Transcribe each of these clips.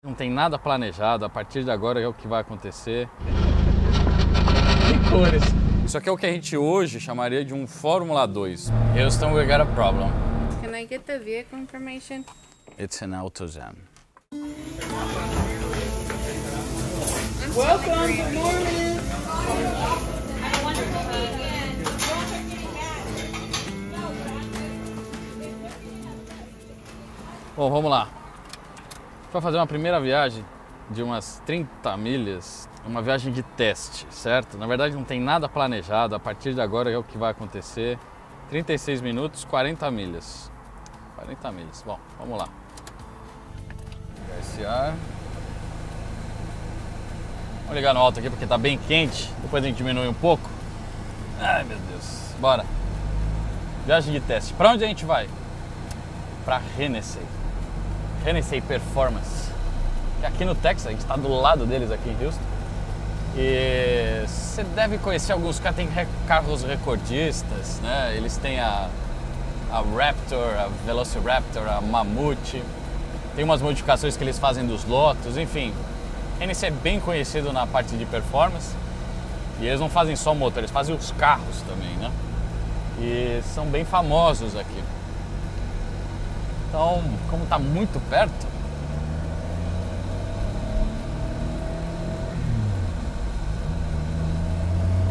Não tem nada planejado, a partir de agora é o que vai acontecer. Que cores. Isso aqui é o que a gente hoje chamaria de um Fórmula 2. Houston, we got a problem. Can I get the vehicle information? It's an AutoZone. Welcome, good morning. Bom, vamos lá. A gente vai fazer uma primeira viagem de umas 30 milhas, uma viagem de teste, certo? Na verdade não tem nada planejado, a partir de agora é o que vai acontecer. 36 minutos, 40 milhas. 40 milhas. Bom, vamos lá. Ligar esse ar. Vamos ligar no alto aqui porque tá bem quente. Depois a gente diminui um pouco. Ai meu Deus. Bora. Viagem de teste. Para onde a gente vai? Para Hennessy. Hennessy Performance. Que aqui no Texas, a gente está do lado deles aqui em Houston. E você deve conhecer alguns carros, tem carros recordistas, né? Eles têm a, a Raptor, a Velociraptor, a Mamute. Tem umas modificações que eles fazem dos Lotus, enfim. Hennessy é bem conhecido na parte de performance. E eles não fazem só motor, eles fazem os carros também, né? E são bem famosos aqui. Então, como está muito perto,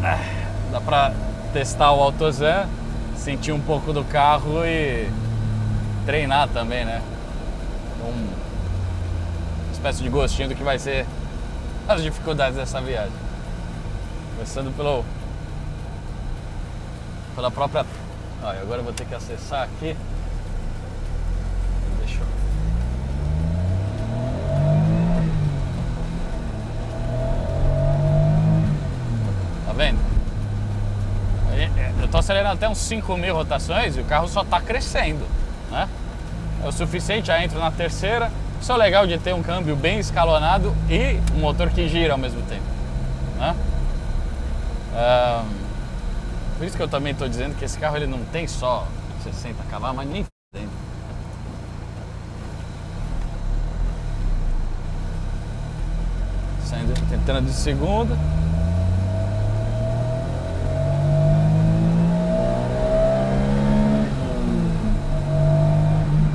ah, dá para testar o AutoZan, sentir um pouco do carro e treinar também, né? Um, espécie de gostinho do que vai ser as dificuldades dessa viagem. Começando pelo pela própria. Olha, agora eu vou ter que acessar aqui. Eu. Tá vendo? É, Eu tô acelerando até uns 5 mil rotações e o carro só tá crescendo, né? É o suficiente, já entro na terceira. Isso é legal de ter um câmbio bem escalonado e um motor que gira ao mesmo tempo, né? Ahn, por isso que eu também estou dizendo que esse carro ele não tem só 60 cavalos, mas nem tentando de segunda.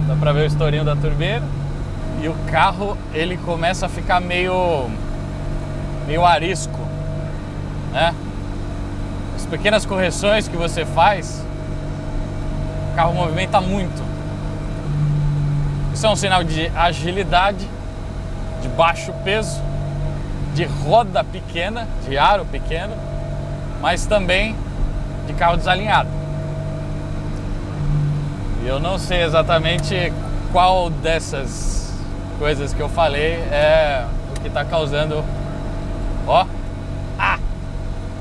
Dá pra ver o estourinho da turbeira. E o carro ele começa a ficar meio meio arisco, né? As pequenas correções que você faz, o carro movimenta muito. Isso é um sinal de agilidade, de baixo peso, de roda pequena, de aro pequeno, mas também de carro desalinhado. E eu não sei exatamente qual dessas coisas que eu falei é o que está causando. Ó, ah!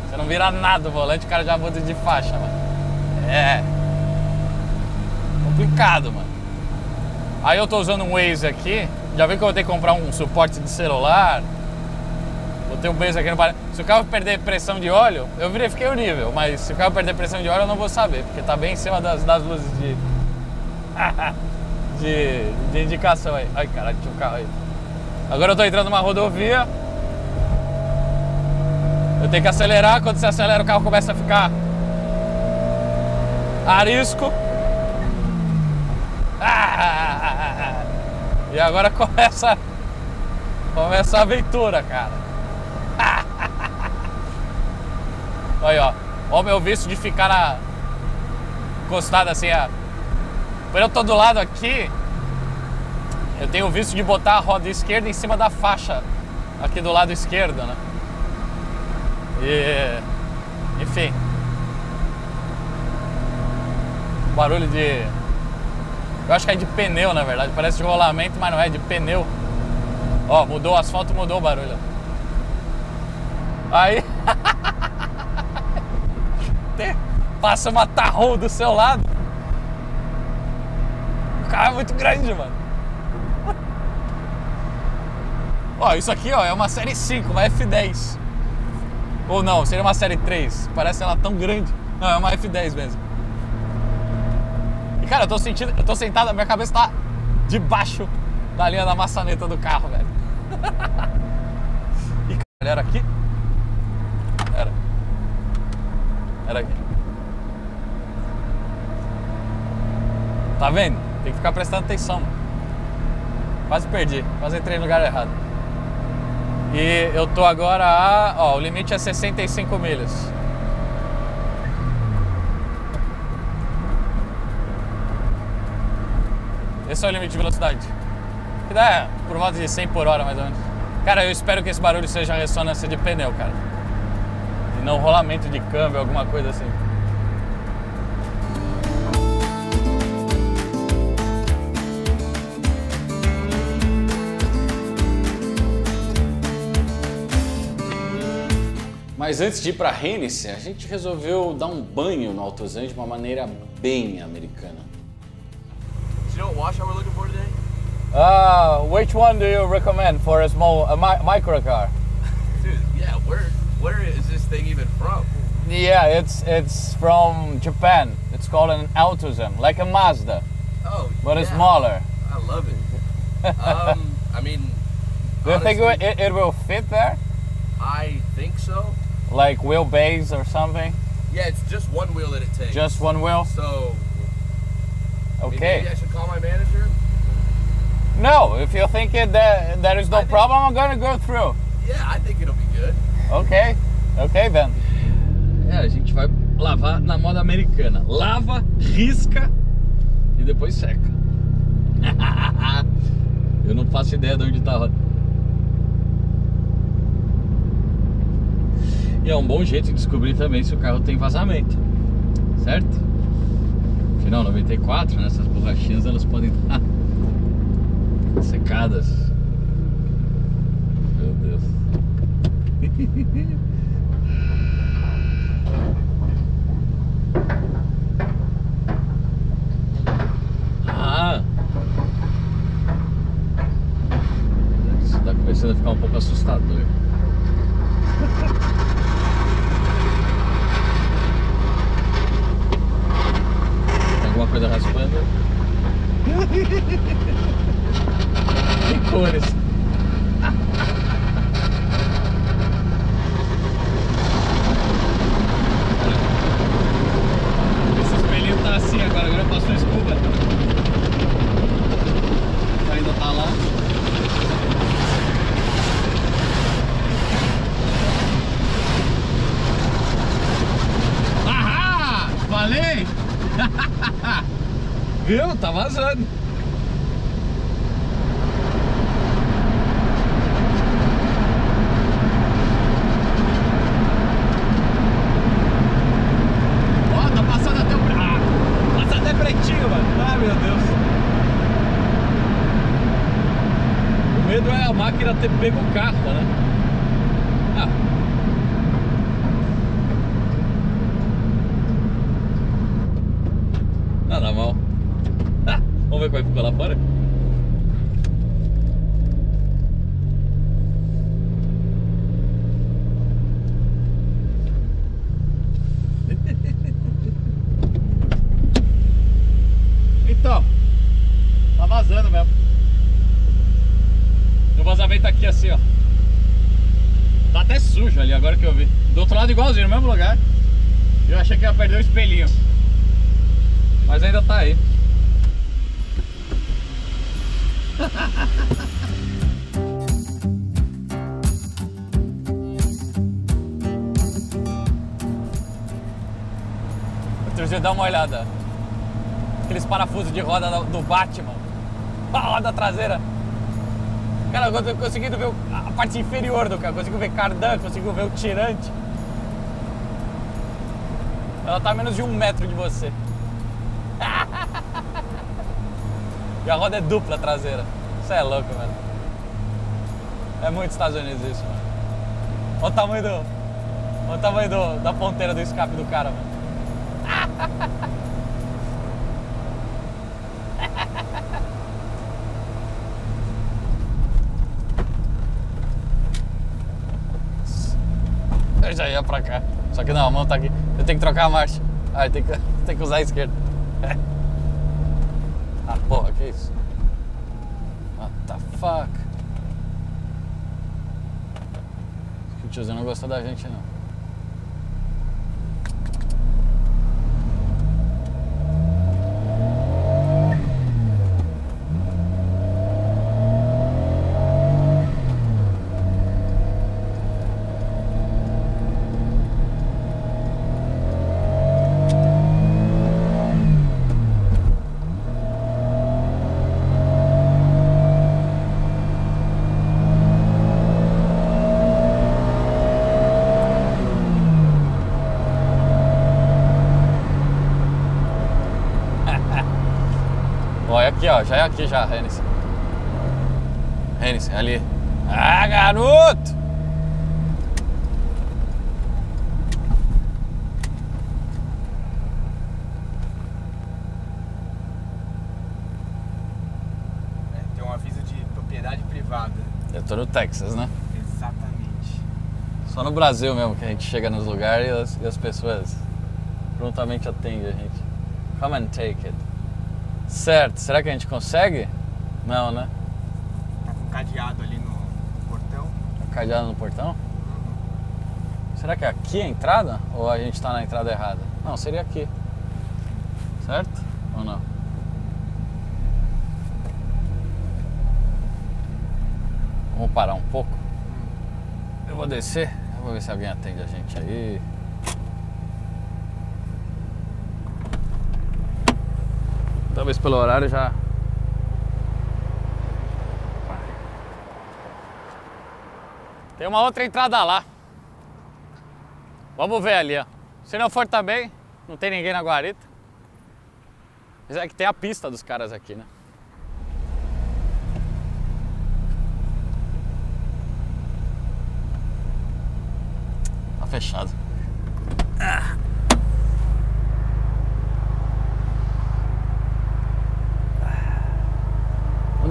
Você não vira nada o volante, o cara já muda de faixa, mano. É. Complicado, mano. Aí eu tô usando um Waze aqui. Já vi que eu vou ter que comprar um suporte de celular. Vou ter um Waze aqui no par... Se o carro perder pressão de óleo, eu verifiquei o nível, mas se o carro perder pressão de óleo eu não vou saber, porque tá bem em cima das, das luzes de... de. de indicação aí. Ai caralho, tinha um carro aí. Agora eu tô entrando numa rodovia. Eu tenho que acelerar, quando você acelera o carro começa a ficar arisco. Ah! E agora começa começa a aventura, cara. Olha, ó. Ó o meu vício de ficar na encostado assim, ó. Quando eu tô do lado aqui, eu tenho o vício de botar a roda esquerda em cima da faixa aqui do lado esquerdo, né? E, enfim. Barulho de. Eu acho que é de pneu, na verdade. Parece de rolamento, mas não é, de pneu. Ó, mudou o asfalto, mudou o barulho. Aí. Tem- Passa uma tarro do seu lado. O carro é muito grande, mano. Ó, isso aqui, ó, é uma série 5, uma F10. Ou não, seria uma série 3. Parece ela tão grande. Não, é uma F10 mesmo. E cara, eu tô sentindo, eu tô sentado, minha cabeça tá debaixo da linha da maçaneta do carro, velho. Ih, caralho, era aqui? Era. Era aqui. Tá vendo? Tem que ficar prestando atenção. Quase perdi. Quase entrei no lugar errado. E eu tô agora a. Ó, o limite é 65 milhas. Esse é o limite de velocidade. Que dá por volta de 100 por hora, mais ou menos. Cara, eu espero que esse barulho seja ressonância de pneu, cara. E não rolamento de câmbio, alguma coisa assim. Mas antes de ir para Hennessy, a gente resolveu dar um banho no Altozan de uma maneira bem americana. Do you know what wash I we're looking for today? Uh, which one do you recommend for a small a mi- micro car? Dude, yeah, where where is this thing even from? Yeah, it's it's from Japan. It's called an Altozan, like a Mazda, Oh, but it's yeah. smaller. I love it. um, I mean, Do you think honestly, it, it will fit there? I think so. Like wheelbase or something? Yeah, it's just one wheel that it takes. Just one wheel? so. Okay. Maybe I should call my manager. No, if you think it, that there is no think- problem, I'm gonna go through. Yeah, I think it'll be good. Ok, ok then. É, a gente vai lavar na moda americana. Lava, risca e depois seca. Eu não faço ideia de onde tá a roda. E é um bom jeito de descobrir também se o carro tem vazamento, certo? Afinal, 94, né, essas borrachinhas elas podem estar secadas. Meu Deus. Ah! Isso tá começando a ficar um pouco assustador. Coisa raspando? Que cores! Esse espelhinho tá assim agora, agora passou a escova. Ainda tá lá. Ahá! Falei! Viu? Tá vazando. Ó, tá passando até o. Ah, passa até pretinho, mano. Ai, meu Deus. O medo é a máquina ter pego o carro, né? Ah. Nada mal. Ah, vamos ver como é que ficou lá fora? Então, tá vazando mesmo. O vazamento tá aqui assim, ó. Tá até sujo ali agora que eu vi. Do outro lado igualzinho, no mesmo lugar. Eu achei que ia perder o espelhinho. Mas ainda tá aí. Outro dia dá uma olhada. Aqueles parafusos de roda do- Batman. A roda traseira. Cara, eu tô conseguindo ver a parte inferior do carro. Consigo ver cardan, consigo ver o tirante. Ela tá a menos de um metro de você. E a roda é dupla traseira. Isso é louco, mano. É muito Estados Unidos isso, mano. Olha o tamanho do. Olha o tamanho do, da ponteira do escape do cara, mano. Eu já ia pra cá. Só que não, a mão tá aqui. Eu tenho que trocar a marcha. Ah, tenho que, tenho que usar a esquerda. Que isso? What the fuck? Acho que o tiozinho não gosta da gente não. Já é aqui já, Hennessy. Hennessy, ali. Ah, garoto! É, tem um aviso de propriedade privada. Eu tô no Texas, né? Exatamente. Só no Brasil mesmo que a gente chega nos lugares e as, e as pessoas prontamente atendem a gente. Come and take it. Certo, será que a gente consegue? Não, né? Tá com cadeado ali no portão. Tá cadeado no portão? Será que é aqui a entrada? Ou a gente tá na entrada errada? Não, seria aqui. Certo? Ou não? Vamos parar um pouco? Eu vou descer, eu vou ver se alguém atende a gente aí. Talvez pelo horário já. Tem uma outra entrada lá. Vamos ver ali, ó. Se não for também, não tem ninguém na guarita. Mas é que tem a pista dos caras aqui, né? Tá fechado.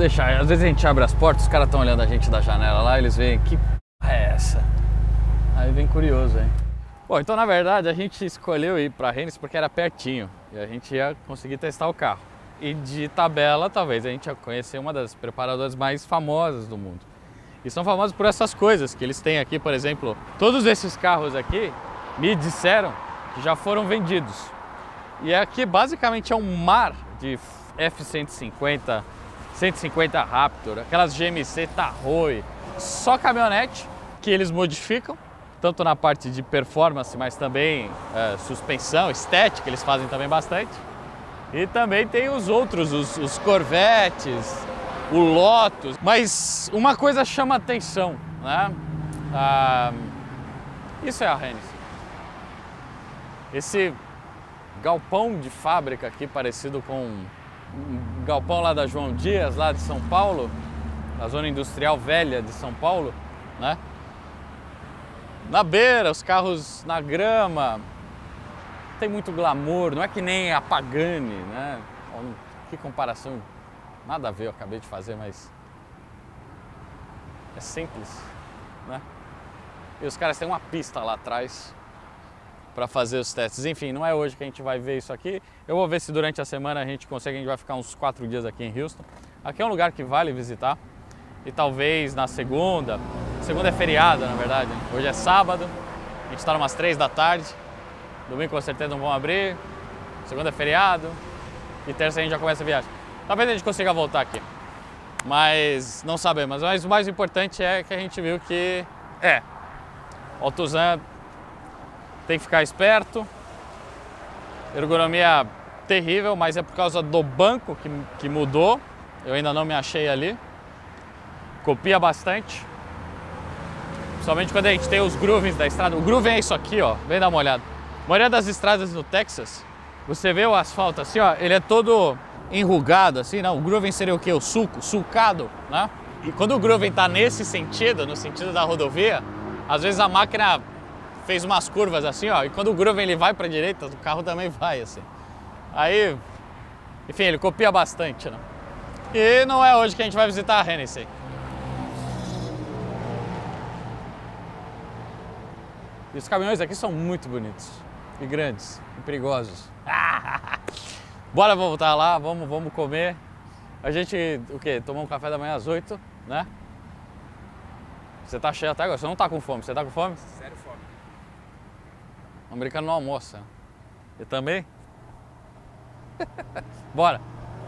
Deixar. Às vezes a gente abre as portas, os caras estão olhando a gente da janela lá, eles veem que porra é essa. Aí vem curioso, hein? Bom, então na verdade a gente escolheu ir para Rennes porque era pertinho e a gente ia conseguir testar o carro. E de tabela, talvez a gente ia conhecer uma das preparadoras mais famosas do mundo. E são famosos por essas coisas que eles têm aqui, por exemplo, todos esses carros aqui me disseram que já foram vendidos. E aqui basicamente é um mar de F-150, 150 Raptor, aquelas GMC Tahoe, só caminhonete que eles modificam, tanto na parte de performance, mas também é, suspensão, estética, eles fazem também bastante. E também tem os outros, os, os Corvettes, o Lotus. Mas uma coisa chama atenção, né? Ah, isso é a Hennessy. Esse galpão de fábrica aqui, parecido com um galpão lá da João Dias, lá de São Paulo, na zona industrial velha de São Paulo, né? Na beira, os carros na grama, tem muito glamour, não é que nem a Pagani, né? Que comparação, nada a ver, eu acabei de fazer, mas é simples, né? E os caras têm uma pista lá atrás para fazer os testes. Enfim, não é hoje que a gente vai ver isso aqui. Eu vou ver se durante a semana a gente consegue, a gente vai ficar uns quatro dias aqui em Houston. Aqui é um lugar que vale visitar. E talvez na segunda, segunda é feriado na verdade, né? hoje é sábado, a gente está umas três da tarde, domingo com certeza não vão abrir, segunda é feriado e terça a gente já começa a viagem. Talvez a gente consiga voltar aqui, mas não sabemos. Mas o mais importante é que a gente viu que é, Altuzan tem que ficar esperto, ergonomia terrível, mas é por causa do banco que, que mudou, eu ainda não me achei ali copia bastante. Principalmente quando a gente tem os groovings da estrada. O grooving é isso aqui, ó. Vem dar uma olhada. A maioria das estradas no Texas, você vê o asfalto assim, ó, ele é todo enrugado, assim, não. O grooving seria o quê? O sulco, sulcado, né? E quando o grooving tá nesse sentido, no sentido da rodovia, às vezes a máquina fez umas curvas assim, ó, e quando o grooving ele vai para direita, o carro também vai assim. Aí, enfim, ele copia bastante, né? E não é hoje que a gente vai visitar a Hennessy. E os caminhões aqui são muito bonitos e grandes e perigosos. Bora voltar lá, vamos, vamos comer. A gente, o quê? Tomou um café da manhã às 8, né? Você tá cheio até agora? Você não tá com fome? Você tá com fome? O americano não almoça. Eu também? Bora.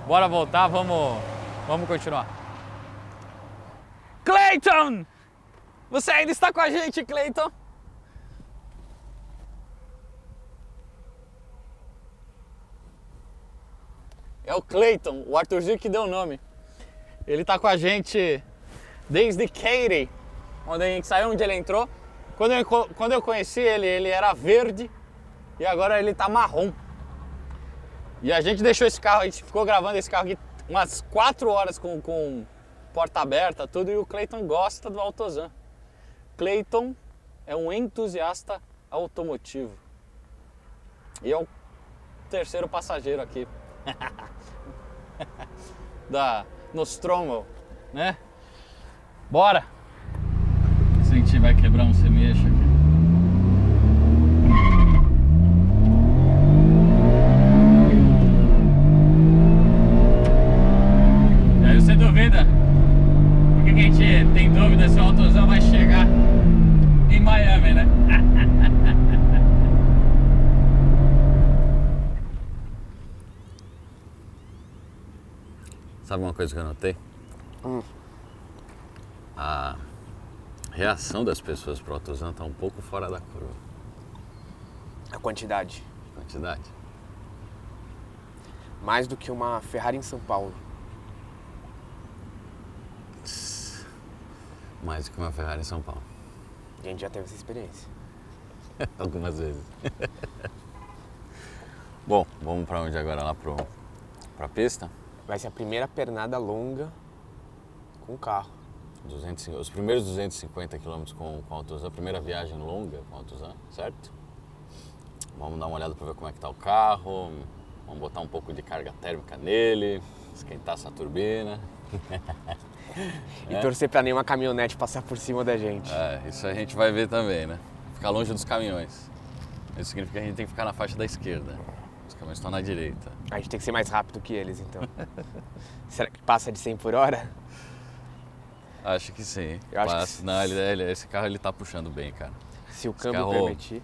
Bora voltar, vamos, vamos continuar. Clayton! Você ainda está com a gente, Clayton? É o Clayton, o Arthurzinho que deu o nome. Ele tá com a gente desde Katy, onde a gente saiu, onde ele entrou. Quando eu, quando eu conheci ele, ele era verde e agora ele tá marrom. E a gente deixou esse carro, a gente ficou gravando esse carro aqui umas 4 horas com, com porta aberta, tudo, e o Clayton gosta do Autozan. Clayton é um entusiasta automotivo. E é o terceiro passageiro aqui. da Nostromo, né? Bora! Se a gente vai quebrar um semeixo aqui. E aí você duvida? Por que que a gente tem dúvida se o autozão vai chegar em Miami, né? Sabe uma coisa que eu notei? A reação das pessoas pro autozão está um pouco fora da curva. A quantidade. Quantidade. Mais do que uma Ferrari em São Paulo. Mais do que uma Ferrari em São Paulo. A gente já teve essa experiência. Algumas vezes. Bom, vamos pra onde agora? Lá pro, pra pista? Vai ser a primeira pernada longa com o carro. 250, os primeiros 250 quilômetros com, com Autozan, a primeira viagem longa com Autozan, certo? Vamos dar uma olhada para ver como é que tá o carro, vamos botar um pouco de carga térmica nele, esquentar essa turbina. E torcer pra nenhuma caminhonete passar por cima da gente. É, isso a gente vai ver também, né? Ficar longe dos caminhões. Isso significa que a gente tem que ficar na faixa da esquerda. Os caminhões estão na direita. A gente tem que ser mais rápido que eles, então. Será que passa de 100 por hora? Acho que sim. Eu acho que Passa- sim. Não, ele, ele- esse carro ele tá puxando bem, cara. Se o câmbio carro- permitir.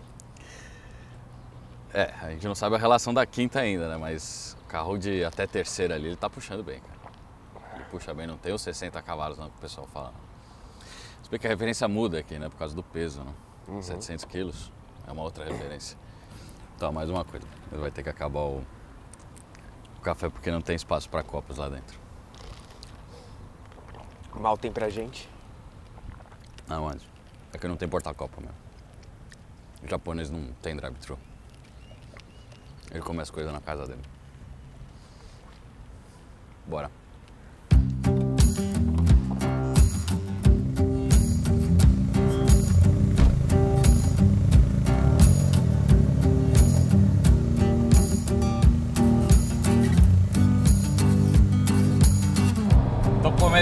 É, a gente não sabe a relação da quinta ainda, né? Mas o carro de até terceira ali, ele tá puxando bem, cara. Ele puxa bem, não tem os 60 cavalos não que o pessoal fala. Se bem que a referência muda aqui, né? Por causa do peso, né? 700 quilos é uma outra referência. Então, mais uma coisa. Ele vai ter que acabar o, o café porque não tem espaço para copos lá dentro. Mal tem pra gente. Não, mas é que não tem porta-copo mesmo. O japonês não tem drive-thru. Ele come as coisas na casa dele. Bora.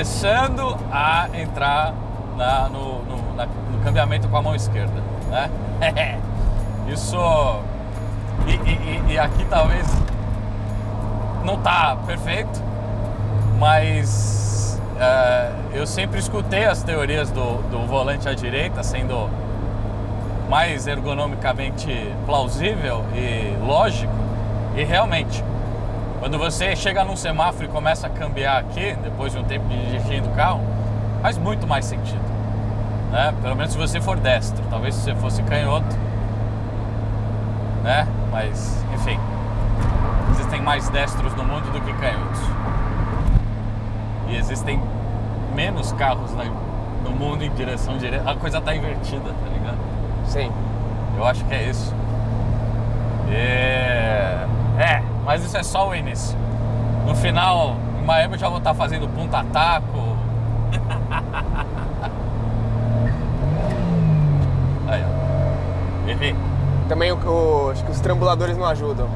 Começando a entrar na- no, no- na- no cambiamento com a mão esquerda, né? Isso. E, e- e- aqui talvez não tá perfeito, mas é, eu sempre escutei as teorias do, do volante à direita sendo mais ergonomicamente plausível e lógico, e realmente quando você chega num semáforo e começa a cambiar aqui, depois de um tempo de dirigindo o carro, faz muito mais sentido. Né? Pelo menos se você for destro. Talvez se você fosse canhoto. Né? Mas, enfim. Existem mais destros no mundo do que canhotos. E existem menos carros no mundo em direção direta. A coisa tá invertida, tá ligado? Sim. Eu acho que é isso. É... é, mas isso é só o início. No final, em Miami eu já vou estar fazendo punta taco. Aí, ó. Errei. Também o, o- acho que os trambuladores não ajudam.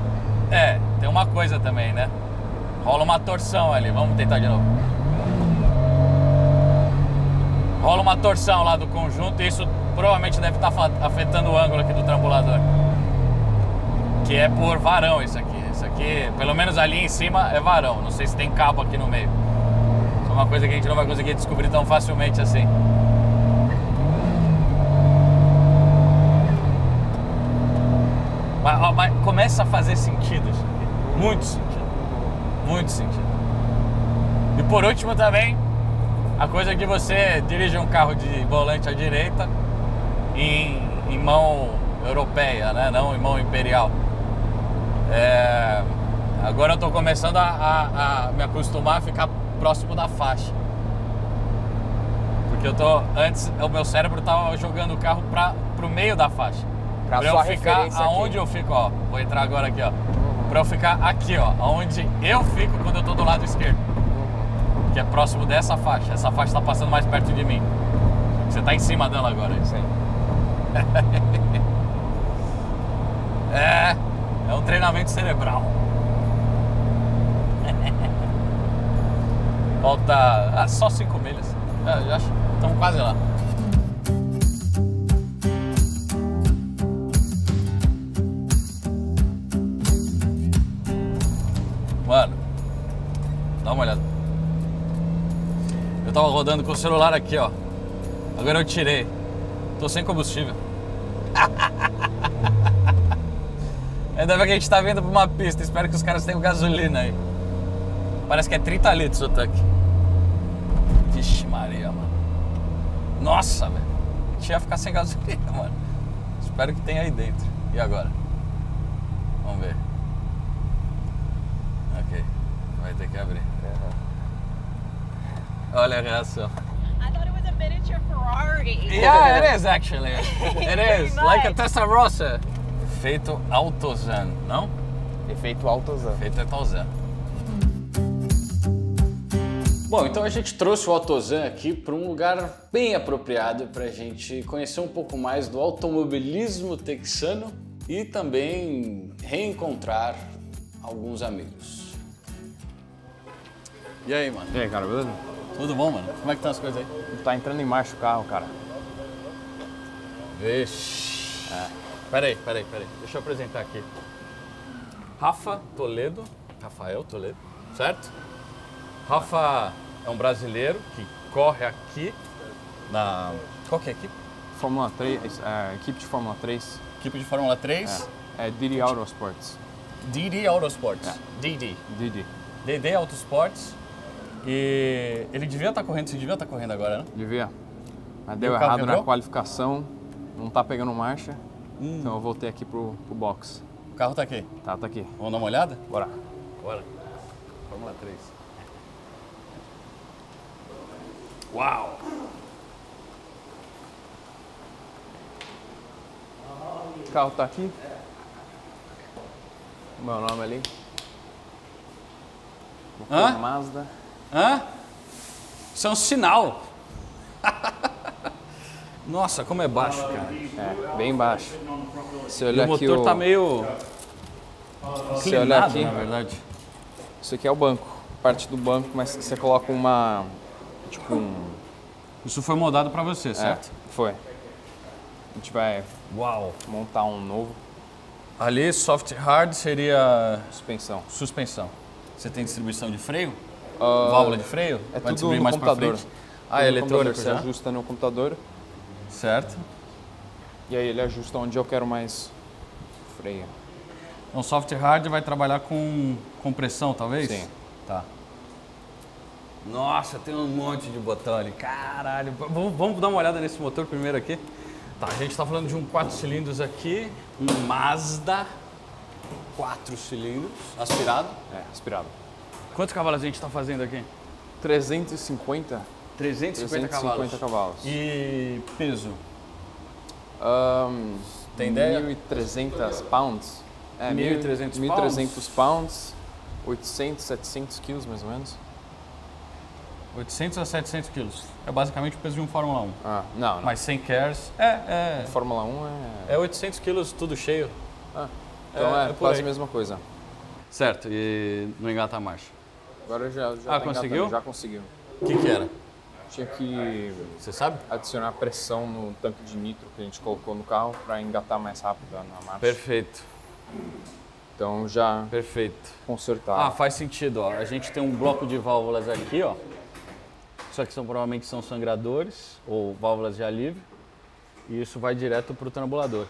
É, tem uma coisa também, né? Rola uma torção ali. Vamos tentar de novo. Rola uma torção lá do conjunto e isso provavelmente deve estar fa- afetando o ângulo aqui do trambulador. Que é por varão isso aqui. Pelo menos ali em cima é varão. Não sei se tem cabo aqui no meio. Isso é uma coisa que a gente não vai conseguir descobrir tão facilmente assim. Mas, mas começa a fazer sentido. Muito sentido. Muito sentido. E por último também, a coisa é que você dirige um carro de volante à direita em, em mão europeia, né? Não em mão imperial. É, agora eu estou começando a, a- a me acostumar a ficar próximo da faixa. Porque eu tô. Antes o meu cérebro tava jogando o carro para pro meio da faixa. Pra Pra eu ficar referência aqui. aonde eu fico, ó. Vou entrar agora aqui, ó. Pra eu ficar aqui, ó. Aonde eu fico quando eu tô do lado esquerdo. Que é próximo dessa faixa. Essa faixa tá passando mais perto de mim. Você tá em cima dela agora. Isso aí. É. É um treinamento cerebral. Falta. Ah, só cinco milhas. É, já estamos quase lá. Mano, dá uma olhada. Eu tava rodando com o celular aqui, ó. Agora eu tirei. Tô sem combustível. Ainda bem que a gente tá vindo pra uma pista. Espero que os caras tenham gasolina aí. Parece que é 30 litros o tanque. Vixe Maria, mano. Nossa, velho. A gente ia ficar sem gasolina, mano. Espero que tenha aí dentro. E agora? Vamos ver. Ok. Vai ter que abrir. Olha a reação. I thought it was a miniature Ferrari. Yeah, it is actually. It is. Like a. Testarossa. Feito Autozan, não? Efeito Altozan. Feito é Tauzan. Bom, então a gente trouxe o Autozan aqui para um lugar bem apropriado para a gente conhecer um pouco mais do automobilismo texano e também reencontrar alguns amigos. E aí, mano? E aí, cara, beleza? Tudo bom, mano? Como é que estão as coisas aí? Tá entrando em marcha o carro, cara. Vixe. É. Peraí, peraí, peraí. Deixa eu apresentar aqui. Rafa Toledo. Rafael Toledo, certo? Rafa é um brasileiro que corre aqui na. Qual que é a equipe? Fórmula 3, é, equipe de Fórmula 3, Equipe de Fórmula 3. é, é Didi Autosports. DD Autosports. DD. Didi. DD Autosports. E ele devia estar correndo, você devia estar correndo agora, né? Devia. Mas deu errado na qualificação, não tá pegando marcha, Hum. então eu voltei aqui pro, pro box. O carro tá aqui. Tá, tá aqui. Vamos dar uma olhada? Bora. Bora. Fórmula 3. Uau! O carro tá aqui. Meu nome ali. Hã? Mazda. Hã? Isso é um sinal. Nossa, como é baixo, cara. É, bem baixo. Se E olhar o aqui motor o... tá meio Se olhar aqui, na verdade. isso aqui é o banco. Parte do banco, mas você coloca uma... Tipo um... Isso foi moldado pra você, certo? É, foi. A gente vai Uau. montar um novo. Ali, soft hard seria Suspensão. suspensão. Você tem distribuição de freio? Ah, Válvula de freio? É Vai tudo no mais computador. Ah, é computador. eletrônico Você já? ajusta no computador Certo. e aí ele ajusta onde eu quero mais freio. Então, soft hard vai trabalhar com compressão, talvez? Sim. Tá. Nossa, tem um monte de botão ali. Caralho. Vamos, vamos dar uma olhada nesse motor primeiro aqui. Tá, a gente tá falando de um 4 cilindros aqui, um Mazda 4 cilindros, aspirado. É, aspirado. Quantos cavalos a gente tá fazendo aqui? 350, 350, 350 cavalos. cavalos. E peso? Ahn, Tem ideia? 1.300 pounds. É, 1.300 1.300 pounds, 800, 700 quilos mais ou menos. 800 a 700 quilos. É basicamente o peso de um Fórmula 1. Ah, não, não. Mas sem cares, é, é, Fórmula 1 é... é 800 quilos tudo cheio. então é- é, é por quase aí. a mesma coisa. Certo, e não engata a marcha. Agora já, já Ah, tá conseguiu? engatando, Já conseguiu. O que, que era? Tinha que Você sabe? adicionar pressão no tanque de nitro que a gente colocou no carro para engatar mais rápido na marcha. Perfeito, Então já perfeito. consertar. Ah, faz sentido, ó. A gente tem um bloco de válvulas aqui, ó. Isso aqui são provavelmente são sangradores ou válvulas de alívio. E isso vai direto pro trambulador.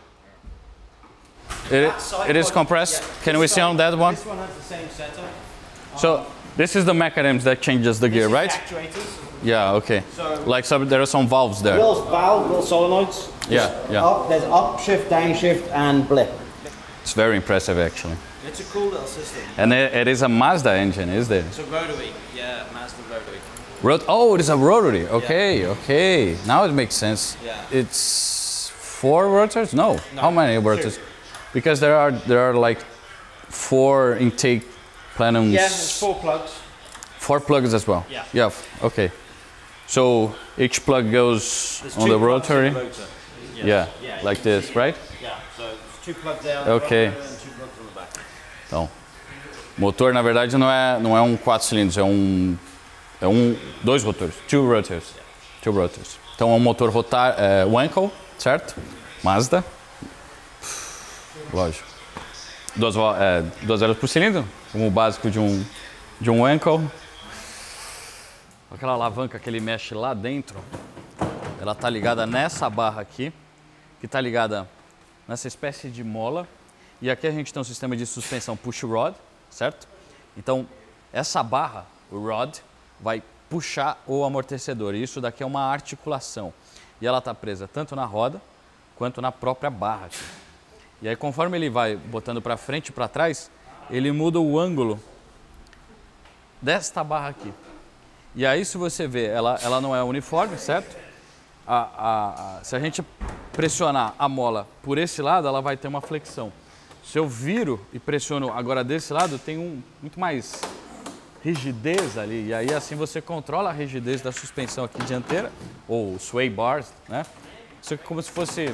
It, it is compressed. Can we see on that one? This one has the same setup. So this is the mechanism that changes the gear, This is right? Actuators. Yeah. Okay. So- Like some, there are some valves there. Little valve, little solenoids. Yeah, There's yeah. Up, there's up shift, downshift, and blip. It's very impressive, actually. It's a cool little system. And it, it is a Mazda engine, is it? It's a rotary. Yeah, Mazda rotary. Rot- oh, it is a rotary. Okay, okay. Now it makes sense. Yeah. It's four rotors? No. How many rotors? Because there are there are like four intake plenums. Yeah, there's four plugs. Four plugs as well. Yeah. Yeah. Okay. So each plug goes There's on the rotary. the rotor. Yeah. Yeah, Like this, right? Yeah, so there's two plugs the Okay. two plugs on the back. Então, motor na verdade não é não é um quatro cilindros, é um é um dois rotores, two rotors, two rotors. Então é um motor rotar é, Wankel, certo? Mazda, lógico. Duas, é, duas velas por cilindro, como o básico de um de um Wankel. Aquela alavanca que ele mexe lá dentro, ela tá ligada nessa barra aqui, que tá ligada nessa espécie de mola. E aqui a gente tem um sistema de suspensão push rod, certo? Então, essa barra, o rod, vai puxar o amortecedor. E isso daqui é uma articulação. E ela está presa tanto na roda quanto na própria barra. aqui. E aí, conforme ele vai botando para frente e para trás, ele muda o ângulo desta barra aqui. E aí, se você vê, ela, ela não é uniforme, certo? A, a- a- se a gente pressionar a mola por esse lado, ela vai ter uma flexão. Se eu viro e pressiono agora desse lado, tem um muito mais rigidez ali. E aí assim você controla a rigidez da suspensão aqui dianteira, ou sway bars, né? Isso é como se fosse,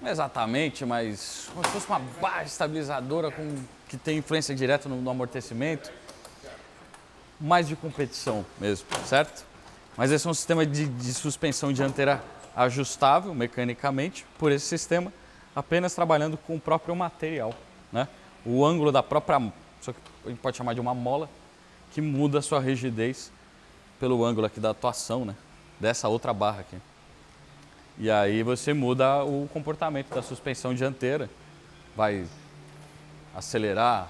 não exatamente, mas como se fosse uma barra estabilizadora com, que tem influência direta no, no amortecimento. Mais de competição mesmo, certo? Mas esse é um sistema de, de suspensão dianteira ajustável mecanicamente por esse sistema, apenas trabalhando com o próprio material, né? O ângulo da própria, isso aqui a gente pode chamar de uma mola, que muda a sua rigidez pelo ângulo aqui da atuação, né? Dessa outra barra aqui. E aí você muda o comportamento da suspensão dianteira, vai acelerar,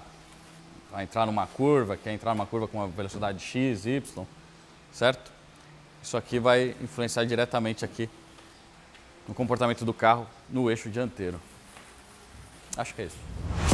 vai entrar numa curva, quer entrar numa curva com uma velocidade x, y, certo? Isso aqui vai influenciar diretamente aqui no comportamento do carro no eixo dianteiro. Acho que é isso.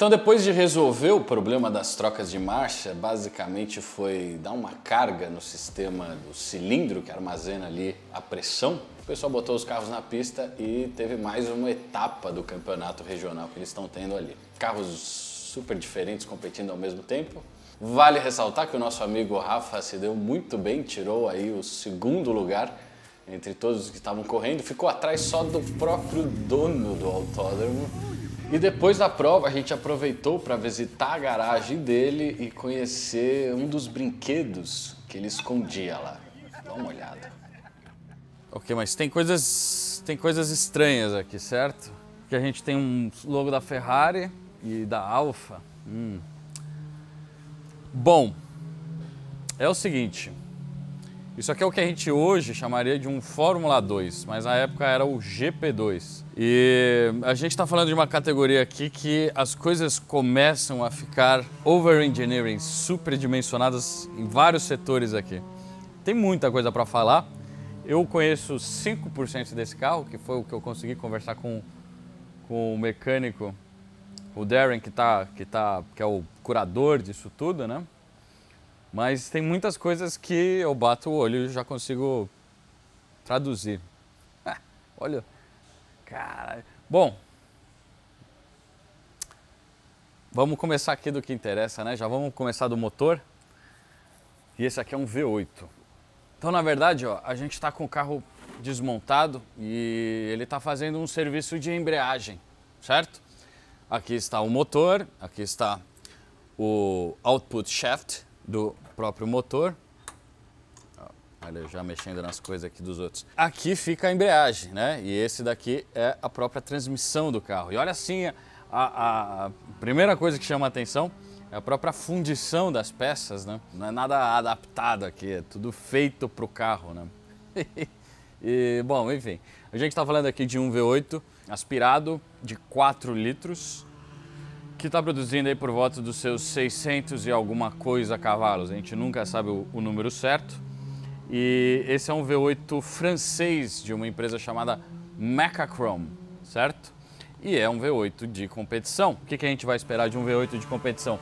Então depois de resolver o problema das trocas de marcha, basicamente foi dar uma carga no sistema do cilindro que armazena ali a pressão. O pessoal botou os carros na pista e teve mais uma etapa do campeonato regional que eles estão tendo ali. Carros super diferentes competindo ao mesmo tempo. Vale ressaltar que o nosso amigo Rafa se deu muito bem, tirou aí o segundo lugar entre todos os que estavam correndo, ficou atrás só do próprio dono do autódromo. E depois da prova, a gente aproveitou para visitar a garagem dele e conhecer um dos brinquedos que ele escondia lá. Dá uma olhada. Ok, mas tem coisas, tem coisas estranhas aqui, certo? Que a gente tem um logo da Ferrari e da Alfa. Hum. Bom, é o seguinte. Isso aqui é o que a gente hoje chamaria de um Fórmula 2, mas na época era o GP2. E a gente está falando de uma categoria aqui que as coisas começam a ficar over-engineering, superdimensionadas em vários setores aqui. Tem muita coisa para falar. Eu conheço 5% desse carro, que foi o que eu consegui conversar com, com o mecânico, o Darren, que, tá, que, tá, que é o curador disso tudo, né? Mas tem muitas coisas que eu bato o olho e já consigo traduzir. Ah, olha, cara. Bom, vamos começar aqui do que interessa, né? Já vamos começar do motor. E esse aqui é um V8. Então, na verdade, ó, a gente está com o carro desmontado e ele está fazendo um serviço de embreagem, certo? Aqui está o motor, aqui está o output shaft do próprio motor. Olha, já mexendo nas coisas aqui dos outros. Aqui fica a embreagem, né? E esse daqui é a própria transmissão do carro. E olha assim, a, a- a primeira coisa que chama a atenção é a própria fundição das peças, né? Não é nada adaptado aqui, é tudo feito para o carro, né? e, bom, enfim, a gente está falando aqui de um V8 aspirado de 4 litros, que está produzindo aí por volta dos seus 600 e alguma coisa cavalos. A gente nunca sabe o, o número certo. E esse é um V8 francês de uma empresa chamada Mechachrome, certo? E é um V8 de competição. O que, que a gente vai esperar de um V8 de competição?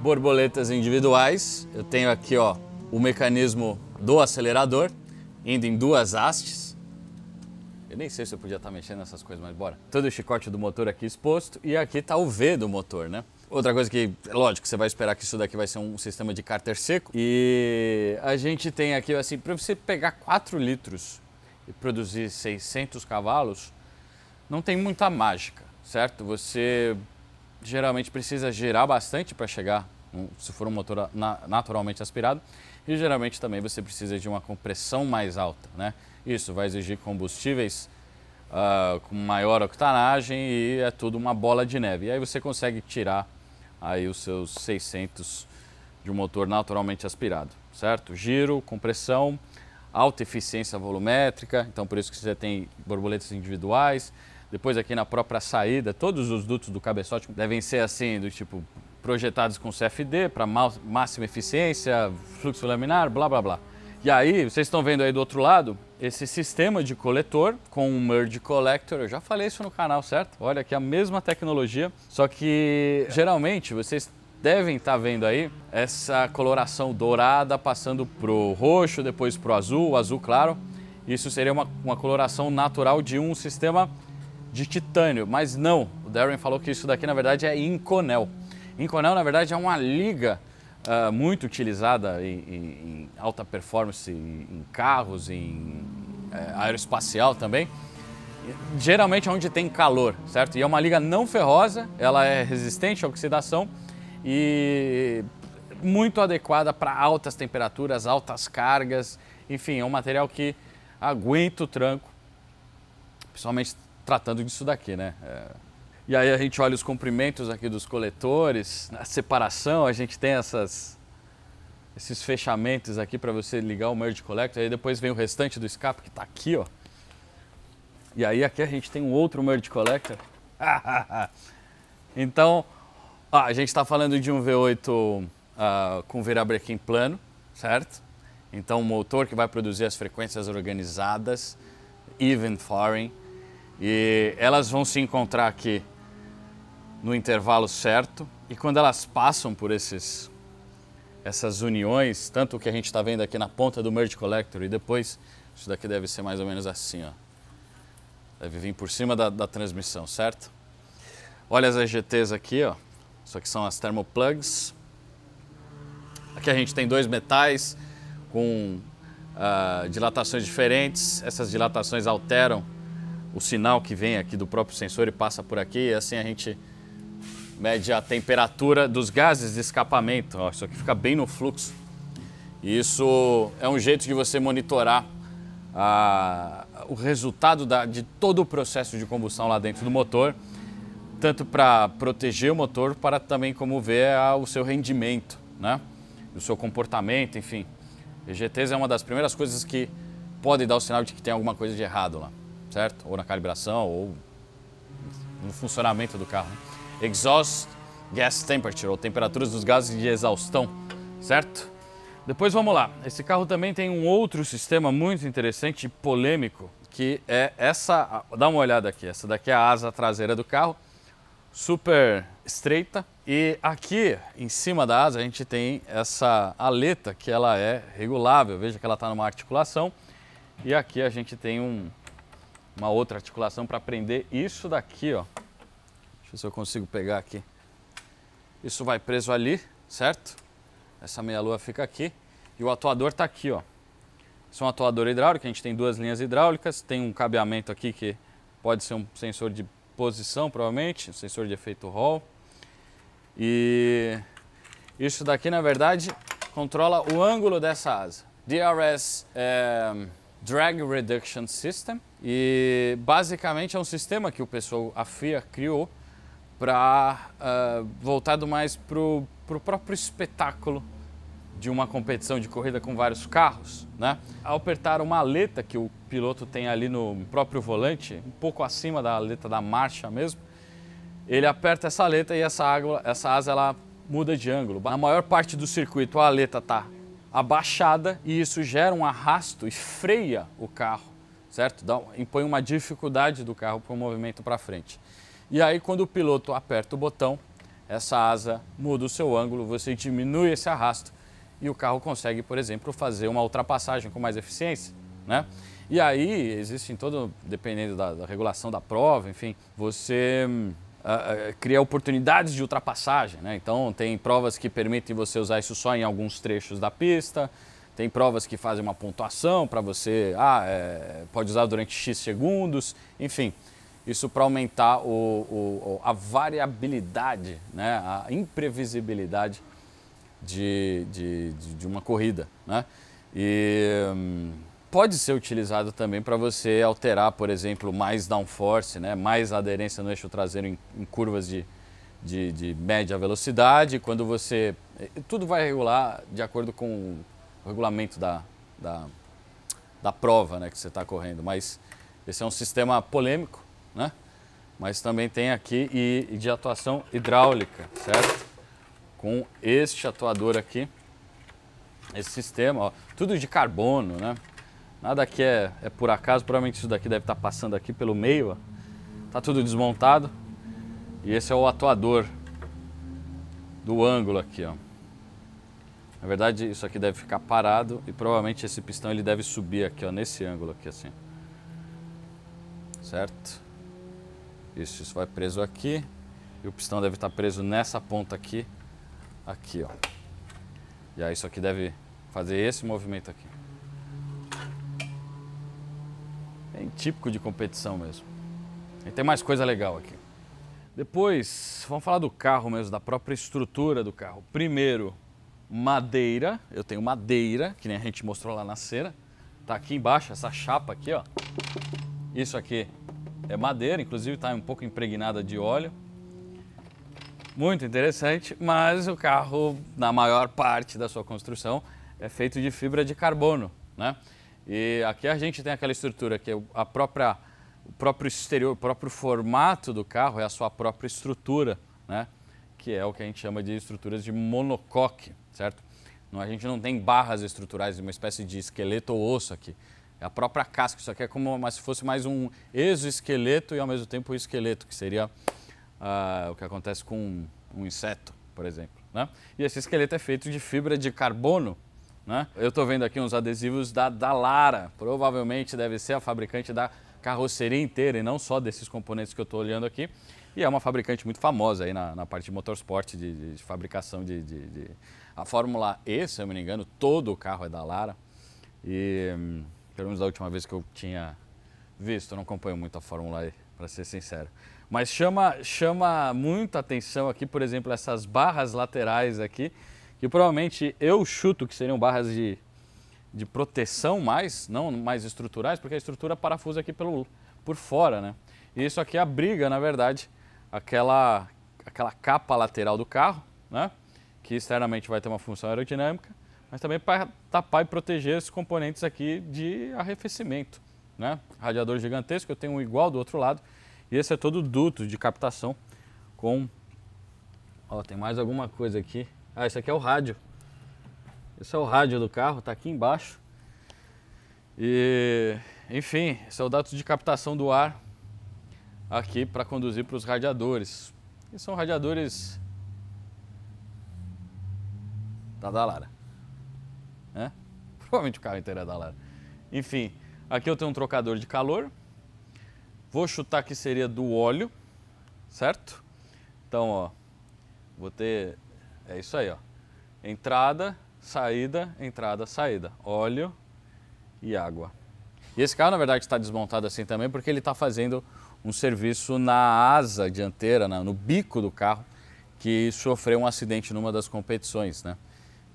Borboletas individuais. Eu tenho aqui ó, o mecanismo do acelerador, indo em duas hastes. Eu nem sei se eu podia estar mexendo nessas coisas, mas bora. Todo o chicote do motor aqui exposto e aqui está o V do motor, né? Outra coisa que, lógico, você vai esperar que isso daqui vai ser um sistema de cárter seco. E a gente tem aqui, assim, para você pegar 4 litros e produzir 600 cavalos, não tem muita mágica, certo? Você geralmente precisa girar bastante para chegar, se for um motor na- naturalmente aspirado, e geralmente também você precisa de uma compressão mais alta, né? Isso vai exigir combustíveis ah, com maior octanagem e é tudo uma bola de neve. E aí você consegue tirar aí os seus 600 de um motor naturalmente aspirado, certo? Giro, compressão, alta eficiência volumétrica, então por isso que você tem borboletas individuais. Depois aqui na própria saída, todos os dutos do cabeçote devem ser assim, do tipo projetados com CFD para máxima eficiência, fluxo laminar, blá blá blá. E aí, vocês estão vendo aí do outro lado, esse sistema de coletor com um merge collector, eu já falei isso no canal, certo? Olha aqui a mesma tecnologia, só que geralmente vocês devem estar vendo aí essa coloração dourada passando pro roxo, depois pro azul, o azul claro. Isso seria uma, uma coloração natural de um sistema de titânio, mas não. O Darren falou que isso daqui na verdade é Inconel. Inconel na verdade é uma liga ah, muito utilizada em, em- em alta performance, em carros, em eh, aeroespacial também. Geralmente é onde tem calor, certo? E é uma liga não ferrosa, ela é resistente à oxidação e muito adequada para altas temperaturas, altas cargas. Enfim, é um material que aguenta o tranco, principalmente tratando disso daqui, né? É, E aí a gente olha os comprimentos aqui dos coletores, na separação a gente tem essas, esses fechamentos aqui para você ligar o merge collector, aí depois vem o restante do escape que está aqui, ó. E aí aqui a gente tem um outro merge collector. então, a gente está falando de um V8 ah, com virabrequim plano, certo? Então um motor que vai produzir as frequências organizadas, even firing, e elas vão se encontrar aqui no intervalo certo. E quando elas passam por esses, essas uniões, tanto o que a gente está vendo aqui na ponta do merge collector e depois isso daqui deve ser mais ou menos assim, ó. Deve vir por cima da, da transmissão, certo? Olha as EGTs aqui, ó. Isso aqui são as thermoplugs. Aqui a gente tem dois metais com ah, dilatações diferentes. Essas dilatações alteram o sinal que vem aqui do próprio sensor e passa por aqui. E assim a gente mede a temperatura dos gases de escapamento. Ó, isso aqui fica bem no fluxo. Isso é um jeito de você monitorar a- o resultado da- de todo o processo de combustão lá dentro do motor, tanto para proteger o motor, para também como ver a- o seu rendimento, né? o seu comportamento, enfim. EGTs é uma das primeiras coisas que pode dar o sinal de que tem alguma coisa de errado lá, certo? Ou na calibração, ou no funcionamento do carro. né? Exhaust gas temperature, ou temperaturas dos gases de exaustão, certo? Depois vamos lá. Esse carro também tem um outro sistema muito interessante e polêmico, que é essa. Dá uma olhada aqui. Essa daqui é a asa traseira do carro, super estreita. E aqui em cima da asa a gente tem essa aleta que ela é regulável. Veja que ela está numa articulação. E aqui a gente tem um, uma outra articulação para prender isso daqui, ó. Deixa eu ver se eu consigo pegar aqui. Isso vai preso ali, certo? Essa meia-lua fica aqui. E o atuador está aqui, ó. Isso é um atuador hidráulico, a gente tem duas linhas hidráulicas, tem um cabeamento aqui que pode ser um sensor de posição, provavelmente, um sensor de efeito Hall. E isso daqui, na verdade, controla o ângulo dessa asa. DRS é, Drag Reduction System e basicamente é um sistema que o pessoal, a FIA, criou para uh, voltado mais para o próprio espetáculo de uma competição de corrida com vários carros, né? Ao apertar uma aleta que o piloto tem ali no próprio volante, um pouco acima da aleta da marcha mesmo, ele aperta essa aleta e essa, água, essa asa ela muda de ângulo. Na maior parte do circuito a aleta está abaixada e isso gera um arrasto e freia o carro, certo? Dá, impõe uma dificuldade do carro para o movimento para frente. E aí quando o piloto aperta o botão, essa asa muda o seu ângulo, você diminui esse arrasto e o carro consegue, por exemplo, fazer uma ultrapassagem com mais eficiência, né? E aí existem todo, dependendo da, da regulação da prova, enfim, você uh, cria oportunidades de ultrapassagem, né? Então tem provas que permitem você usar isso só em alguns trechos da pista, tem provas que fazem uma pontuação para você, ah, é, pode usar durante X segundos, enfim. Isso para aumentar o, o, a variabilidade, né? a imprevisibilidade de, de, de uma corrida. Né? E hum, pode ser utilizado também para você alterar, por exemplo, mais downforce, né? mais aderência no eixo traseiro em, em curvas de, de, de, média velocidade. Quando você. Eh, tudo vai regular de acordo com o regulamento da, da, da prova né, que você está correndo. Mas esse é um sistema polêmico, né? mas também tem aqui e, de atuação hidráulica, certo? com este atuador aqui, esse sistema, ó, tudo de carbono, né? Nada aqui é, é por acaso, provavelmente isso daqui deve estar passando aqui pelo meio, ó. Tá tudo desmontado. E esse é o atuador do ângulo aqui, ó. Na verdade, isso aqui deve ficar parado e provavelmente esse pistão ele deve subir aqui, ó, nesse ângulo aqui assim. Certo? Isso, isso vai preso aqui. E o pistão deve estar preso nessa ponta aqui aqui, ó. E aí isso aqui deve fazer esse movimento aqui. Bem típico de competição mesmo. E tem mais coisa legal aqui. Depois, vamos falar do carro mesmo, da própria estrutura do carro. Primeiro, madeira. Eu tenho madeira, que nem a gente mostrou lá na cera. Tá aqui embaixo, essa chapa aqui, ó. Isso aqui é madeira, inclusive está um pouco impregnada de óleo. Muito interessante, mas o carro, na maior parte da sua construção, é feito de fibra de carbono, né? E aqui a gente tem aquela estrutura que é a própria, o próprio exterior, o próprio formato do carro é a sua própria estrutura, né? Que é o que a gente chama de estruturas de monocoque, certo? A gente não tem barras estruturais, uma espécie de esqueleto ou osso aqui. É a própria casca, isso aqui é como se fosse mais um exoesqueleto e ao mesmo tempo um esqueleto, que seria uh, o que acontece com um inseto, por exemplo. Né? E esse esqueleto é feito de fibra de carbono. Né? Eu estou vendo aqui uns adesivos da, da Lara, provavelmente deve ser a fabricante da carroceria inteira e não só desses componentes que eu estou olhando aqui. E é uma fabricante muito famosa aí na, na parte de motorsport, de, de, de fabricação de, de, A Fórmula E, se eu não me engano, todo o carro é da Lara. E hum, pelo menos da última vez que eu tinha visto, eu não acompanho muito a Fórmula E, para ser sincero. Mas chama, chama muita atenção aqui, por exemplo, essas barras laterais aqui, que provavelmente eu chuto que seriam barras de, de proteção mais, não mais estruturais, porque a estrutura parafusa aqui pelo, por fora, né? E isso aqui abriga, na verdade, aquela, aquela capa lateral do carro, né? Que externamente vai ter uma função aerodinâmica, mas também para tapar e proteger esses componentes aqui de arrefecimento, né? Radiador gigantesco, eu tenho um igual do outro lado, e esse é todo duto de captação com... Ó, tem mais alguma coisa aqui. Ah, esse aqui é o rádio. Esse é o rádio do carro, tá aqui embaixo. E, enfim, esse é o duto de captação do ar aqui para conduzir para os radiadores. E são radiadores da Dalara. Provavelmente o carro inteiro é da Dalara. Enfim, aqui eu tenho um trocador de calor Vou chutar que seria do óleo, certo? Então, ó, Vou ter. É isso aí, ó. Entrada, saída, entrada, saída. Óleo e água. E esse carro, na verdade, está desmontado assim também porque ele está fazendo um serviço na asa dianteira, no bico do carro, que sofreu um acidente numa das competições, né?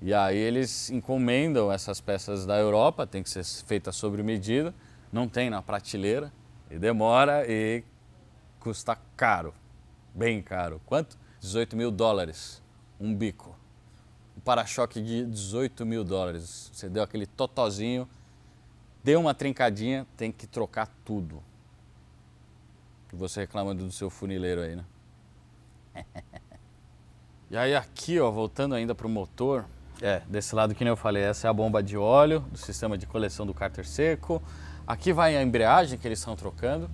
E aí eles encomendam essas peças da Europa, tem que ser feita sobre medida, não tem na prateleira, e demora e custa caro, bem caro. Quanto? 18 mil dólares, um bico. Um para-choque de 18 mil dólares. Você deu aquele totozinho, deu uma trincadinha, tem que trocar tudo. E você reclamando do seu funileiro aí, né? e aí aqui, ó, voltando ainda pro motor, é, desse lado que eu falei, essa é a bomba de óleo do sistema de coleção do cárter seco. Aqui vai a embreagem que eles estão trocando.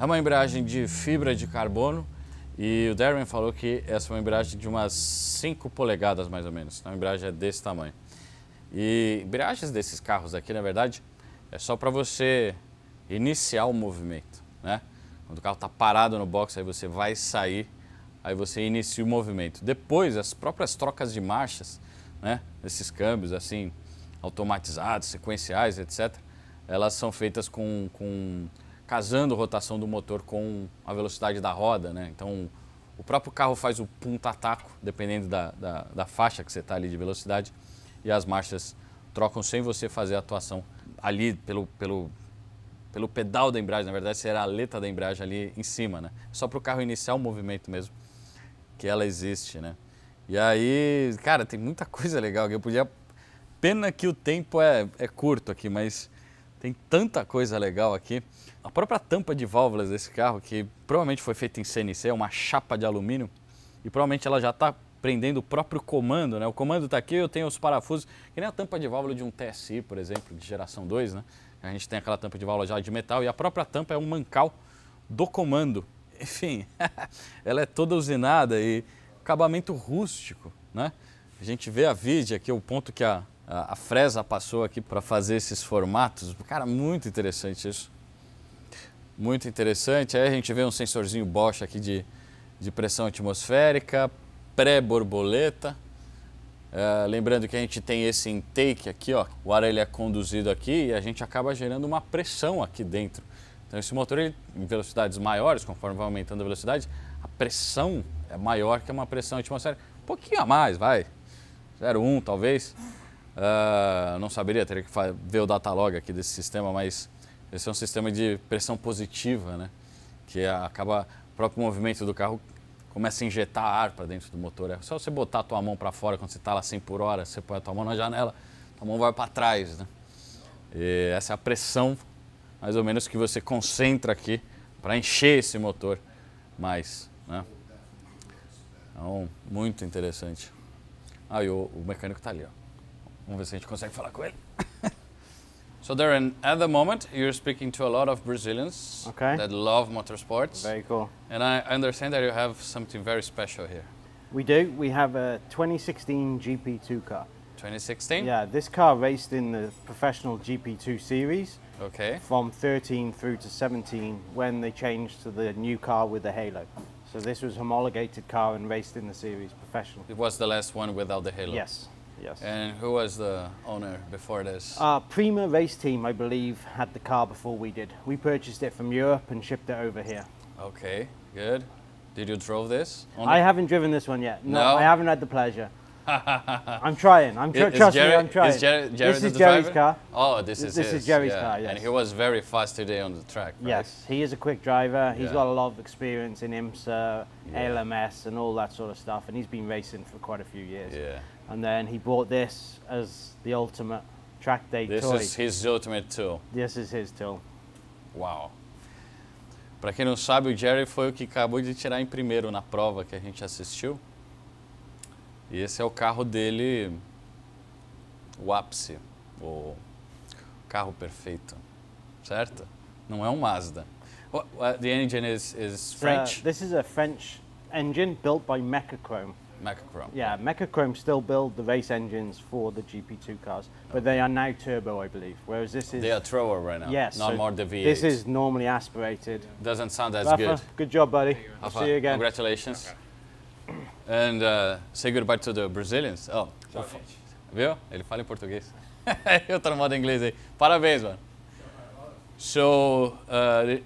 É uma embreagem de fibra de carbono e o Darren falou que essa é uma embreagem de umas 5 polegadas mais ou menos. Então a embreagem é desse tamanho. E embreagens desses carros aqui, na verdade, é só para você iniciar o movimento, né? Quando o carro está parado no box, aí você vai sair, aí você inicia o movimento. Depois, as próprias trocas de marchas, né? Esses câmbios assim, automatizados, sequenciais, etc. Elas são feitas com, com casando a rotação do motor com a velocidade da roda, né? Então, o próprio carro faz o punta-taco, dependendo da, da, da faixa que você está ali de velocidade, e as marchas trocam sem você fazer a atuação ali pelo, pelo, pelo pedal da embreagem, na verdade será a aleta da embreagem ali em cima, né? Só para o carro iniciar o movimento mesmo, que ela existe, né? E aí, cara, tem muita coisa legal aqui. Eu podia. Pena que o tempo é, é curto aqui, mas tem tanta coisa legal aqui. A própria tampa de válvulas desse carro, que provavelmente foi feita em CNC, é uma chapa de alumínio, e provavelmente ela já está prendendo o próprio comando, né? O comando está aqui, eu tenho os parafusos, que nem a tampa de válvula de um TSI, por exemplo, de geração 2, né? A gente tem aquela tampa de válvula já de metal, e a própria tampa é um mancal do comando. Enfim, ela é toda usinada e acabamento rústico, né? A gente vê a vídeo aqui, o ponto que a, a, a fresa passou aqui para fazer esses formatos. Cara, muito interessante isso. Muito interessante. Aí a gente vê um sensorzinho Bosch aqui de, de pressão atmosférica, pré-borboleta. É, lembrando que a gente tem esse intake aqui, ó, o ar ele é conduzido aqui e a gente acaba gerando uma pressão aqui dentro. Então esse motor, ele, em velocidades maiores, conforme vai aumentando a velocidade, a pressão é maior que uma pressão atmosférica. Um pouquinho a mais, vai. 0,1 talvez. Uh, não saberia, teria que ver o datalog aqui desse sistema, mas esse é um sistema de pressão positiva, né? Que acaba, o próprio movimento do carro começa a injetar ar para dentro do motor. É só você botar a tua mão para fora quando você está lá 100 por hora, você põe a tua mão na janela, a mão vai para trás, né? E essa é a pressão, mais ou menos, que você concentra aqui para encher esse motor mais, né? Então, muito interessante. Ah, e o, o mecânico está ali, ó. Vamos ver se a gente consegue falar com ele. so Darren, at the moment you're speaking to a lot of Brazilians Okay. that love motorsports. Very cool. And I understand that you have something very special here. We do. We have a 2016 GP2 car. 2016? Yeah, this car raced in the professional GP2 series Okay. from 13 through to 17 when they changed to the new car with the halo. So this was homologated car and raced in the series professional. It was the last one without the halo. Yes, yes. And who was the owner before this? Our Prima race team, I believe, had the car before we did. We purchased it from Europe and shipped it over here. okay, good. Did you drove this? I haven't driven this one yet. No, No? I haven't had the pleasure. I'm trying. I'm tr- Is- is trust Jerry- me. I'm trying. Is Jerry, Jerry this is Jerry's driver? car. Oh, this is This is his, Jerry's yeah. car, And he was very fast today on the track. Right? Yes, he is a quick driver. He's Yeah. got a lot of experience in IMSA, Yeah. LMS, and all that sort of stuff. And he's been racing for quite a few years. Yeah. And then he bought this as the ultimate track day This toy. is his ultimate tool. This is his tool. Uau. Pra quem não sabe, o Jerry foi o que acabou de tirar em primeiro na prova que a gente assistiu. E esse é o carro dele, o ápice, o carro perfeito, certo? Não é um Mazda. What, what- the engine is, is Uh, French, this is a French engine built by Mechachrome. Mechachrome. Yeah, Mechachrome still build the race engines for the GP2 cars, but they are now turbo, I believe. Whereas this is They are thrower right now, yes, not so more the V8. This is normally aspirated. Doesn't sound as Rafa, good. good job, buddy. I'll Rafa, see you again. Congratulations. And uh, say goodbye to the Brazilians. Oh, viu? Ele fala em português. Eu tô no modo inglês aí. Parabéns, mano. So, uh,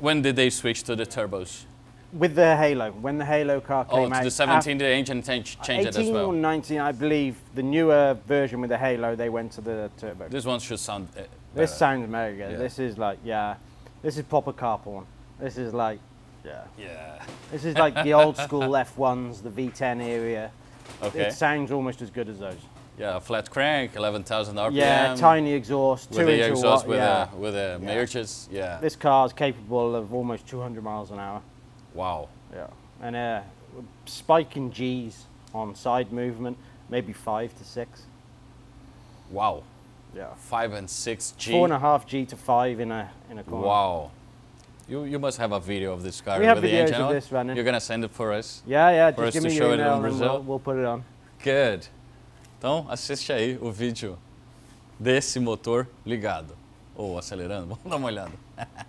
when did they switch to the turbos? With the Halo, when the Halo car Oh, came to out, the 17, the engine change, changed it as well. 18 or 19, I believe, the newer version with the Halo, they went to the turbo. This one should sound uh, This sounds mega. Yeah. This is like, yeah, this is proper car porn. This is like, yeah. Yeah. This is like the old school F1s, the V10 area. Okay. It sounds almost as good as those. Yeah, flat crank, 11,000 RPM. Yeah, tiny exhaust, with two the inch exhaust with yeah. a with a Merges. Yeah. This car is capable of almost 200 miles an hour. Wow. Yeah, and uh, spiking G's on side movement, maybe five to six. Wow. Yeah, Five and six G. four and a half G to five in a in a corner. Wow. You you must have a video of this car We have videos engine of this running. You're gonna send it for us. Yeah, yeah. For us Just give to me show your it in Brazil? we'll, we'll put it on. Good. Então assiste aí o vídeo desse motor ligado ou acelerando. Vamos dar uma olhada.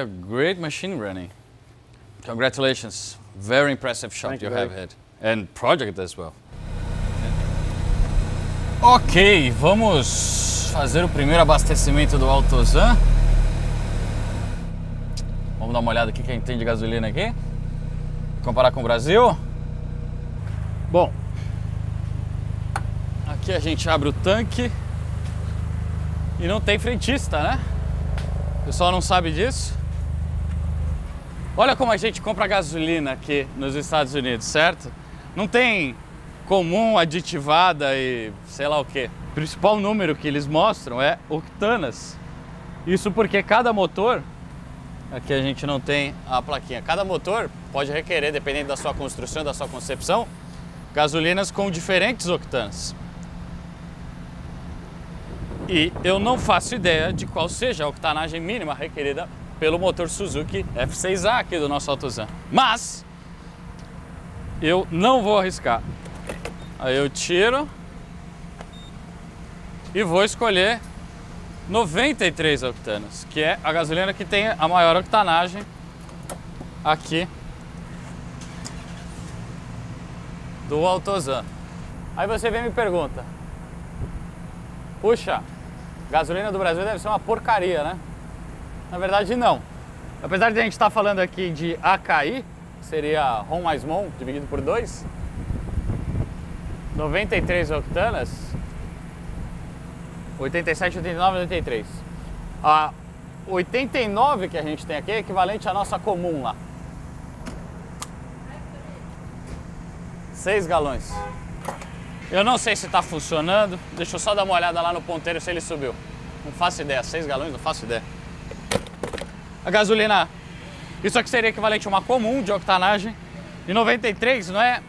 a great machine running. Congratulations. Very impressive shot Thank you you, have had. And project as well. Ok, vamos fazer o primeiro abastecimento do Autozan. Vamos dar uma olhada aqui quem tem de gasolina aqui. Comparar com o Brasil. Bom, aqui a gente abre o tanque e não tem frentista, né? O pessoal não sabe disso. Olha como a gente compra gasolina aqui nos Estados Unidos, certo? Não tem comum, aditivada e sei lá o que. O principal número que eles mostram é octanas. Isso porque cada motor, aqui a gente não tem a plaquinha, cada motor pode requerer, dependendo da sua construção, da sua concepção, gasolinas com diferentes octanas. E eu não faço ideia de qual seja a octanagem mínima requerida pelo motor Suzuki F6A aqui do nosso Autozan. Mas eu não vou arriscar. Aí eu tiro e vou escolher 93 octanas, que é a gasolina que tem a maior octanagem aqui do Autozan. Aí você vem e me pergunta: Puxa, gasolina do Brasil deve ser uma porcaria, né? Na verdade, não. Apesar de a gente estar falando aqui de AKI, seria ROM mais MON dividido por 2, 93 octanas, 87, 89, 93. A 89 que a gente tem aqui é equivalente à nossa comum lá. 6 galões. Eu não sei se está funcionando. Deixa eu só dar uma olhada lá no ponteiro se ele subiu. Não faço ideia. 6 galões? Não faço ideia. A gasolina, isso aqui seria equivalente a uma comum de octanagem. E 93 não é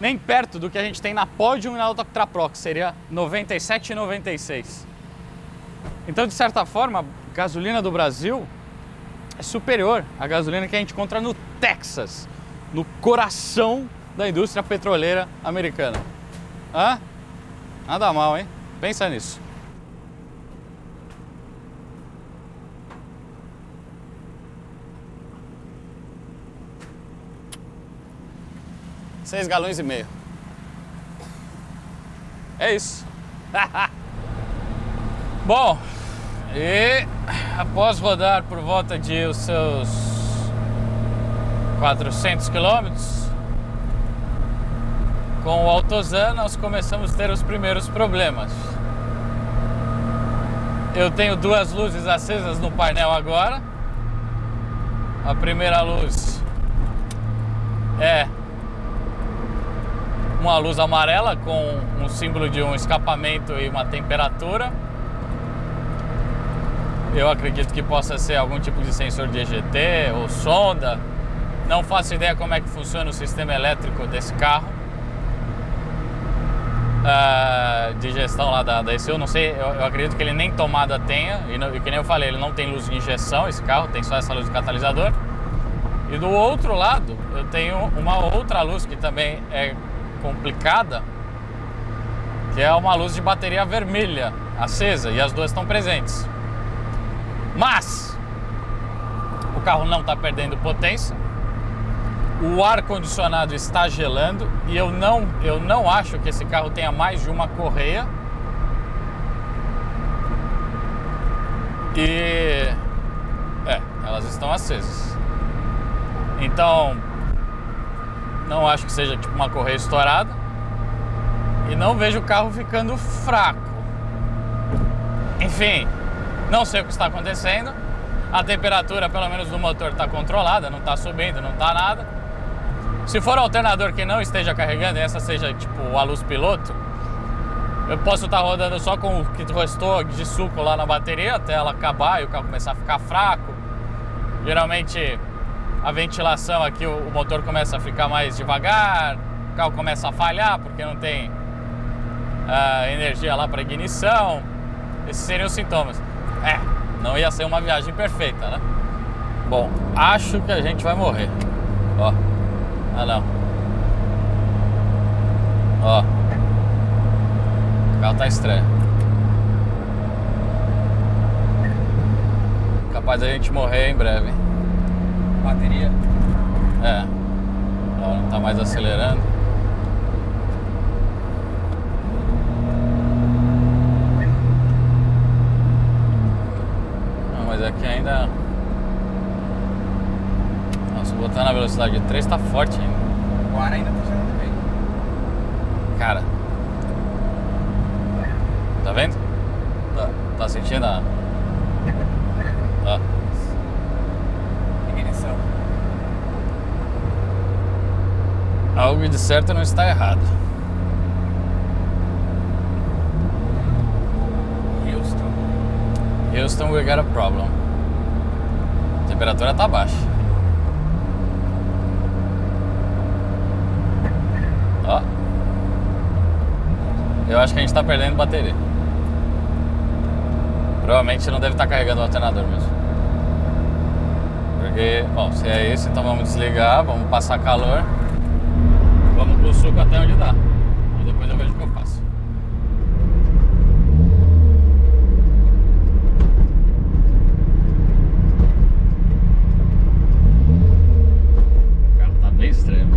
nem perto do que a gente tem na Podium e na Ultra Pro, que seria 97 e 96. Então, de certa forma, a gasolina do Brasil é superior à gasolina que a gente encontra no Texas, no coração da indústria petroleira americana. Hã? Nada mal, hein? Pensa nisso. Seis galões e meio. É isso. Bom, e após rodar por volta de os seus 400 quilômetros, com o Autozan nós começamos a ter os primeiros problemas. Eu tenho duas luzes acesas no painel agora. A primeira luz é uma luz amarela com um símbolo de um escapamento e uma temperatura. Eu acredito que possa ser algum tipo de sensor de EGT ou sonda. Não faço ideia como é que funciona o sistema elétrico desse carro. ah, de gestão lá da, da ECU, não sei, eu, eu acredito que ele nem tomada tenha, e, não- e que nem eu falei, ele não tem luz de injeção, esse carro, tem só essa luz de catalisador. E do outro lado, eu tenho uma outra luz que também é complicada, que é uma luz de bateria vermelha acesa, e as duas estão presentes. Mas o carro não está perdendo potência, o ar condicionado está gelando e eu não, eu não acho que esse carro tenha mais de uma correia. E é, elas estão acesas. Então, não acho que seja tipo uma correia estourada. E não vejo o carro ficando fraco. Enfim, não sei o que está acontecendo. A temperatura, pelo menos do motor, está controlada, não está subindo, não está nada. Se for alternador que não esteja carregando essa seja tipo a luz piloto, eu posso estar rodando só com o que restou de suco lá na bateria até ela acabar e o carro começar a ficar fraco. Geralmente a ventilação aqui, o motor começa a ficar mais devagar, o carro começa a falhar porque não tem ah, energia lá para ignição. Esses seriam os sintomas. É, não ia ser uma viagem perfeita, né? Bom, acho que a gente vai morrer. Ó. Ah não. Ó. O carro tá estranho. Capaz da gente morrer em breve. Bateria. É. Ó, não tá mais acelerando. Não, mas aqui ainda. Nossa, botando a velocidade de 3 tá forte ainda. O ar ainda tá gelando bem. Cara. Tá vendo? Tá, tá sentindo a. Ó. Ignição. Algo de certo não está errado. Houston. Houston, we got a problem. A temperatura tá baixa. Ó. Eu acho que a gente tá perdendo bateria. Provavelmente não deve estar carregando o alternador mesmo. Porque, bom, se é isso, então vamos desligar, vamos passar calor. Suco até onde dá. E depois eu vejo o que eu faço. O carro tá bem estranho.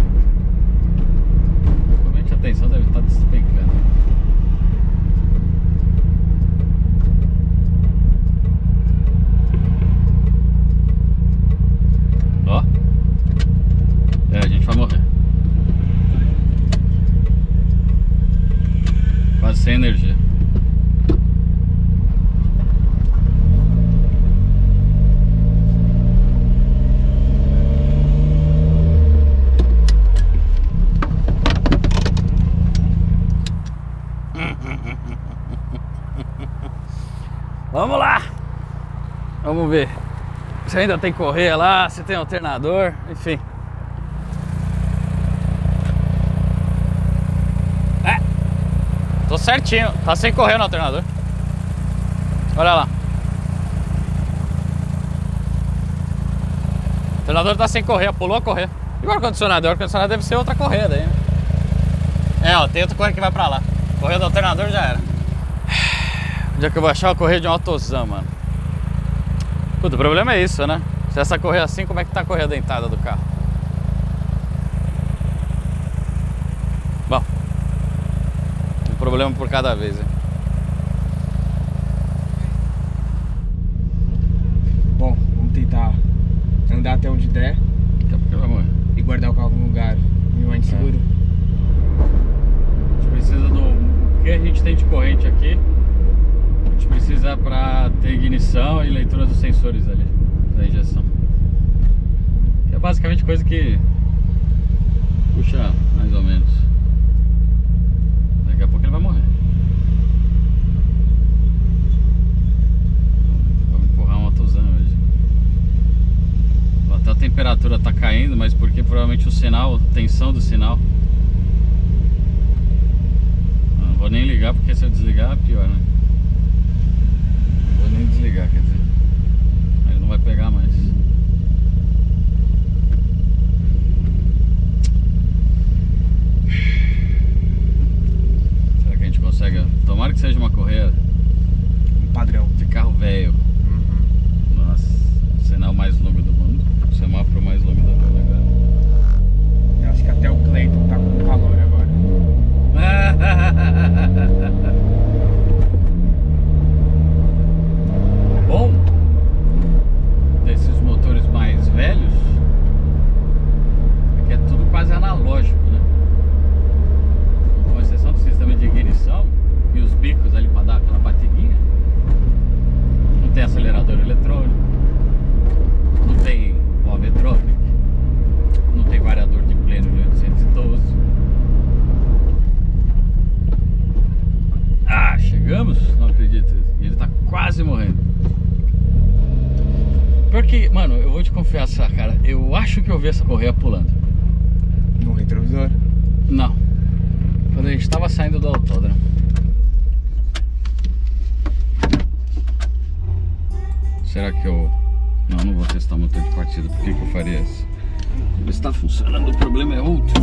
Provavelmente a tensão deve estar despencando. Ó. É, a gente vai morrer. Quase sem energia. Vamos lá! Vamos ver. Se ainda tem correia lá, se tem alternador, enfim. É. Tô certinho. Tá sem correia no alternador. Olha lá. O alternador tá sem correia, pulou a correia. E o ar-condicionado? O ar-condicionado deve ser outra correia daí? É, ó, tem outra correia que vai pra lá. Correia do alternador já era. Onde é que eu vou achar a correia de um Autozan, mano? Puta, o problema é isso, né? Se essa correia assim, como é que tá a correia dentada do carro? Bom, um problema por cada vez, hein? Bom, vamos tentar andar até onde der Daqui a pouco vai morrer. e guardar o carro num lugar minimamente seguro. A gente precisa do. O que a gente tem de corrente aqui? Precisa para ter ignição e leitura dos sensores ali da injeção. Que é basicamente coisa que puxa mais ou menos. Daqui a pouco ele vai morrer. Vamos empurrar um autozão hoje. Até a temperatura tá caindo, mas porque provavelmente o sinal, a tensão do sinal. Não vou nem ligar porque se eu desligar é pior, né? Desligar, quer dizer. Ele não vai pegar mais. Será que a gente consegue? Tomara que seja uma correia Um padrão. de carro velho. Nossa, o sinal mais longo do mundo. O semáforo mais longo do mundo agora. Eu acho que até o Cleiton tá com calor agora. Bom desses motores mais velhos é que é tudo quase analógico, né? Com exceção do sistema de ignição e os bicos ali para dar aquela batidinha. Não tem acelerador eletrônico, não tem Valvetronic, não tem variador de pleno de 812. Ah, chegamos? Não acredito. E ele tá quase morrendo. Porque, mano, eu vou te confessar, cara, eu acho que eu vi essa correia pulando. No retrovisor. Não. Quando a gente tava saindo do autódromo. Será que eu. Não, não vou testar motor de partida. Por que, que eu faria isso? Está funcionando, o problema é outro.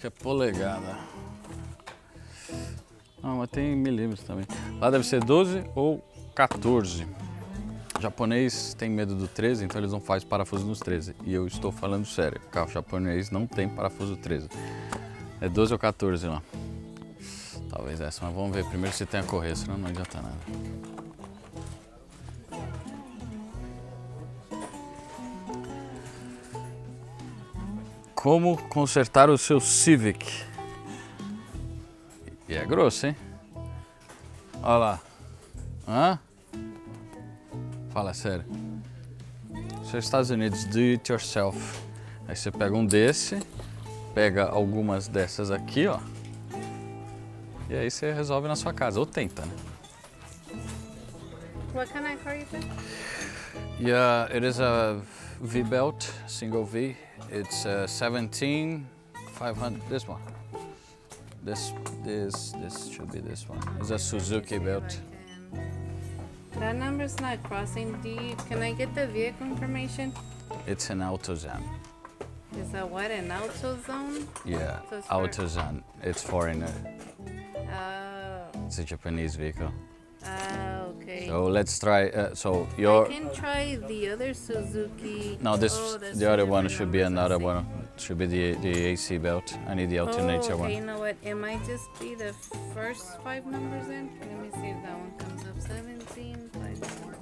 Acho que é polegada. Não, mas tem milímetros também. Lá deve ser 12 ou 14. O japonês tem medo do 13, então eles não fazem parafuso nos 13. E eu estou falando sério, carro japonês não tem parafuso 13. É 12 ou 14 lá. Talvez essa, mas vamos ver primeiro se tem a correia, senão não adianta nada. Como consertar o seu Civic. E é grosso, hein? Olha lá. Hã? Fala sério. Isso é Estados Unidos, do it yourself. Aí você pega um desse, pega algumas dessas aqui, ó. E aí você resolve na sua casa, ou tenta, né? What kind of car you said? Yeah, it is a V-belt, single V. It's uh, 17, 500, this one. This, this, this should be this one. It's a Suzuki belt. That number's not crossing D. Can I get the vehicle information? It's an AutoZone. Is that what an auto zone? Yeah, So it's AutoZone. It's foreigner. Oh, It's a Japanese vehicle. Ah, okay. So let's try. Uh, so I your can try the other Suzuki. no, this Oh, the other one should be another one. Should be the the AC belt. I need the alternator oh, okay, you know what? It might just be the first five numbers then. Let me see if that one comes up. 17, 541.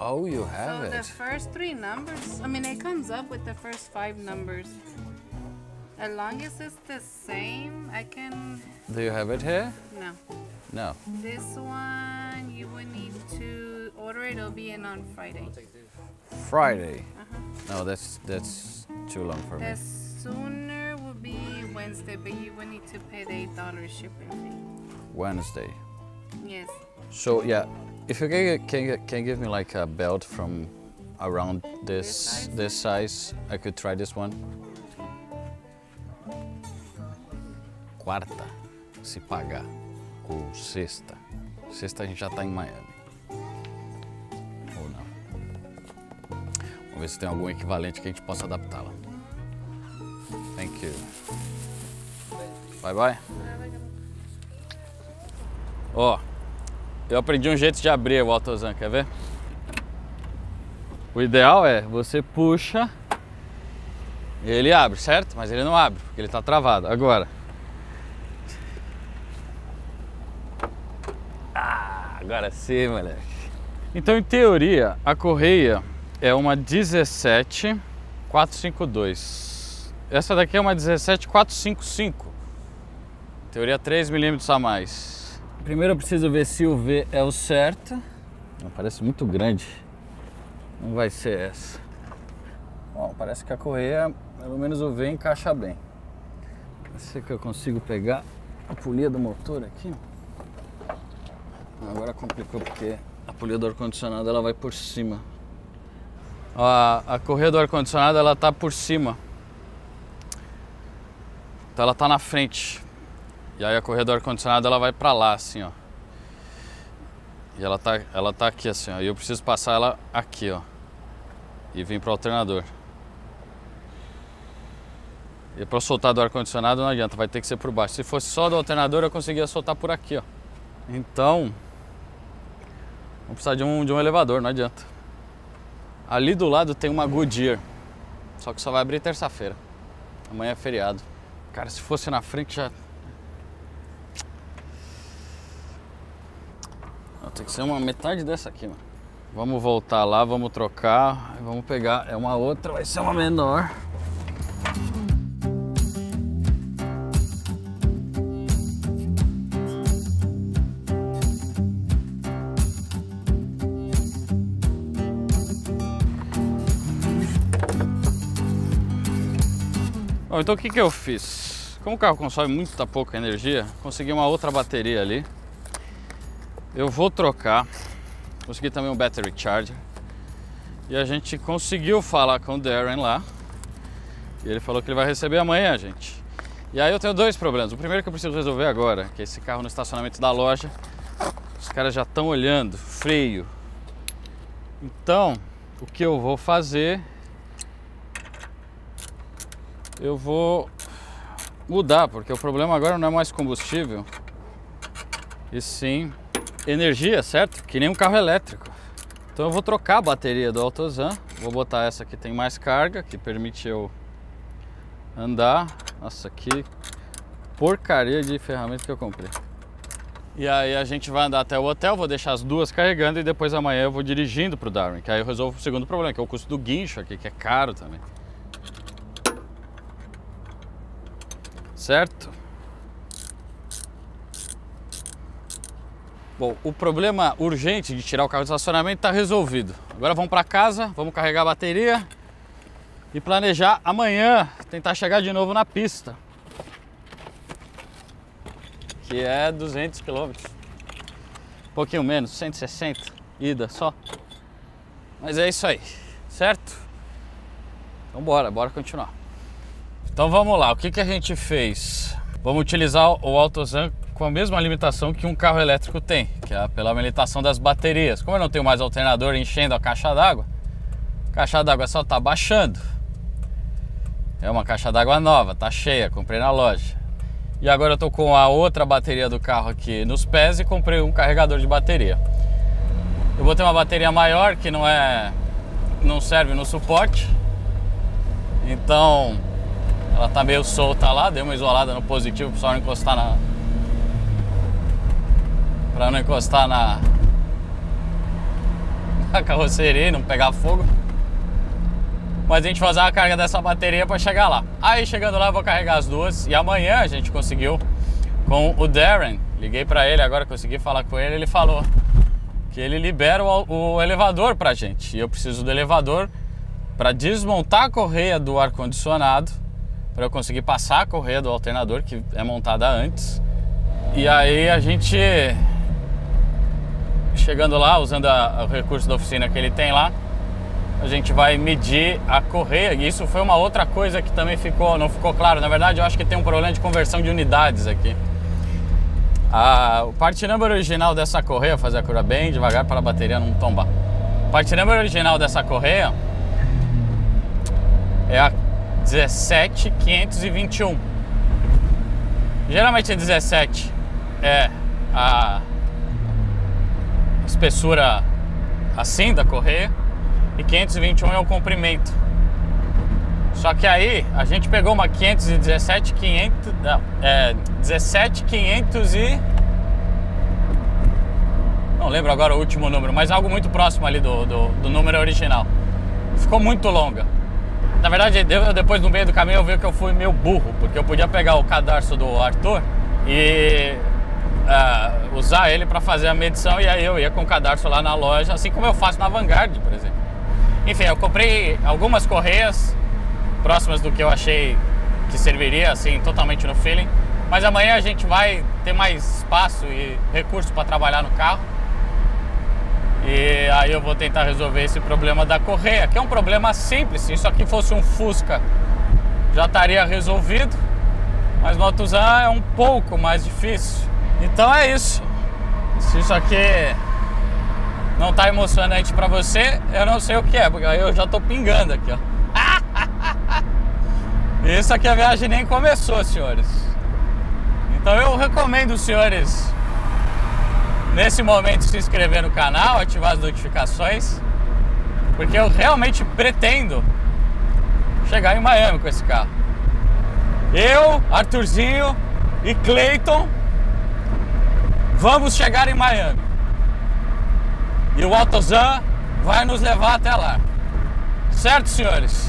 Oh, you have So the first three numbers, I mean, it comes up with the first five numbers. As long as it's the same, I can. Do you have it here? No. No. This one, you would need to order it. It'll be in on Friday. Friday. Uh-huh. No, that's that's too long for me. The sooner will be Wednesday, but you would need to pay the eight dollars shipping fee. Wednesday. Yes. So yeah, if you can can, can give me like a belt from around this size? this size, I could try this one. Quarta, se pagar, ou sexta. Sexta a gente já tá em Miami. Ou não. Vamos ver se tem algum equivalente que a gente possa adaptá-la. Thank you. Bye bye. Ó, eu aprendi um jeito de abrir o AutoZan, quer ver? O ideal é você puxa e ele abre, certo? Mas ele não abre, porque ele tá travado. Agora. Agora sim, moleque. Então, em teoria, a correia é uma 17452. Essa daqui é uma 17455. Em teoria 3 milímetros a mais. Primeiro eu preciso ver se o V é o certo. Não, parece muito grande. não vai ser essa. Bom, parece que a correia, pelo menos o V encaixa bem. Vai ser que eu consigo pegar a polia do motor aqui. Agora complicou porque a polia do ar-condicionado ela vai por cima. A, a correia do ar-condicionado ela tá por cima. Então ela tá na frente. E aí a correia do ar-condicionado ela vai pra lá, assim, ó. E ela tá, ela tá aqui assim, ó. E eu preciso passar ela aqui, ó. E vir pro alternador. E para soltar do ar-condicionado não adianta, vai ter que ser por baixo. Se fosse só do alternador, eu conseguia soltar por aqui, ó. Então, vamos precisar de um, de um elevador, não adianta. Ali do lado tem uma Goodyear, só que só vai abrir terça-feira. Amanhã é feriado. Cara, se fosse na frente já. Não, Tem que ser uma metade dessa aqui, mano. Vamos voltar lá, vamos trocar, vamos pegar. É uma outra, vai ser uma menor. Bom, então o que, que eu fiz? Como o carro consome muita pouca energia, consegui uma outra bateria ali. Eu vou trocar. Consegui também um battery charger. E a gente conseguiu falar com o Darren lá. E ele falou que ele vai receber amanhã, gente. E aí eu tenho dois problemas. O primeiro que eu preciso resolver agora, que é esse carro no estacionamento da loja. Os caras já estão olhando, freio. Então, o que eu vou fazer eu vou mudar, porque o problema agora não é mais combustível, e sim energia, certo? Que nem um carro elétrico. Então eu vou trocar a bateria do Autozan, vou botar essa que tem mais carga, que permite eu andar. Nossa, que porcaria de ferramenta que eu comprei. E aí a gente vai andar até o hotel, vou deixar as duas carregando e depois amanhã eu vou dirigindo pro Darwin, que aí eu resolvo o segundo problema, que é o custo do guincho aqui, que é caro também. Certo? Bom, o problema urgente de tirar o carro do estacionamento está resolvido. Agora vamos para casa, vamos carregar a bateria e planejar amanhã tentar chegar de novo na pista, que é 200 km, um pouquinho menos, 160 ida só. Mas é isso aí, certo? Então bora, bora continuar. Então vamos lá, o que, que a gente fez? Vamos utilizar o AutoZan com a mesma limitação que um carro elétrico tem, que é pela limitação das baterias. Como eu não tenho mais alternador enchendo a caixa d'água, a caixa d'água só está baixando. É uma caixa d'água nova, tá cheia, comprei na loja. E agora eu tô com a outra bateria do carro aqui nos pés e comprei um carregador de bateria. Eu vou ter uma bateria maior que não é não serve no suporte. Então, ela tá meio solta lá, dei uma isolada no positivo só não encostar na. Pra não encostar na. na carroceria e não pegar fogo. Mas a gente vai usar a carga dessa bateria para chegar lá. Aí chegando lá eu vou carregar as duas. E amanhã a gente conseguiu com o Darren. Liguei para ele, agora consegui falar com ele. Ele falou que ele libera o, o elevador pra gente. E eu preciso do elevador para desmontar a correia do ar-condicionado para eu conseguir passar a correia do alternador que é montada antes. E aí a gente chegando lá, usando a, o recurso da oficina que ele tem lá, a gente vai medir a correia. E isso foi uma outra coisa que também ficou, não ficou claro. Na verdade, eu acho que tem um problema de conversão de unidades aqui. A, o part number original dessa correia, fazer a cura bem devagar para a bateria não tombar. O part number original dessa correia é a 17521. Geralmente 17 é a espessura assim da correia e 521 é o comprimento. Só que aí a gente pegou uma 517 500 não, é 17 500 e não lembro agora o último número, mas algo muito próximo ali do, do, do número original. Ficou muito longa. Na verdade, depois no meio do caminho eu vi que eu fui meio burro, porque eu podia pegar o cadarço do Arthur e uh, usar ele para fazer a medição e aí eu ia com o cadarço lá na loja, assim como eu faço na Vanguard, por exemplo. Enfim, eu comprei algumas correias próximas do que eu achei que serviria, assim, totalmente no feeling. Mas amanhã a gente vai ter mais espaço e recurso para trabalhar no carro. E aí eu vou tentar resolver esse problema da correia, que é um problema simples. Se isso aqui fosse um Fusca, já estaria resolvido. Mas Motozan é um pouco mais difícil. Então é isso. Se isso aqui não tá emocionante para você, eu não sei o que é, porque aí eu já tô pingando aqui, ó. Isso aqui a viagem nem começou, senhores. Então eu recomendo os senhores nesse momento se inscrever no canal, ativar as notificações, porque eu realmente pretendo chegar em Miami com esse carro. Eu, Arthurzinho e Clayton vamos chegar em Miami. E o Autozan vai nos levar até lá. Certo, senhores?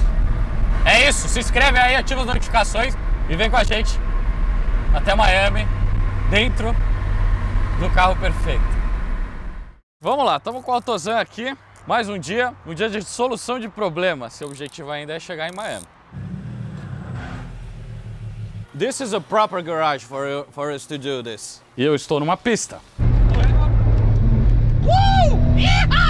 É isso, se inscreve aí, ativa as notificações e vem com a gente até Miami, dentro do carro perfeito. Vamos lá, estamos com o Autozan aqui, mais um dia, um dia de solução de problemas. Seu objetivo ainda é chegar em Miami. This is a proper garage for, you, for us to do this. E eu estou numa pista. Uh! Yeah!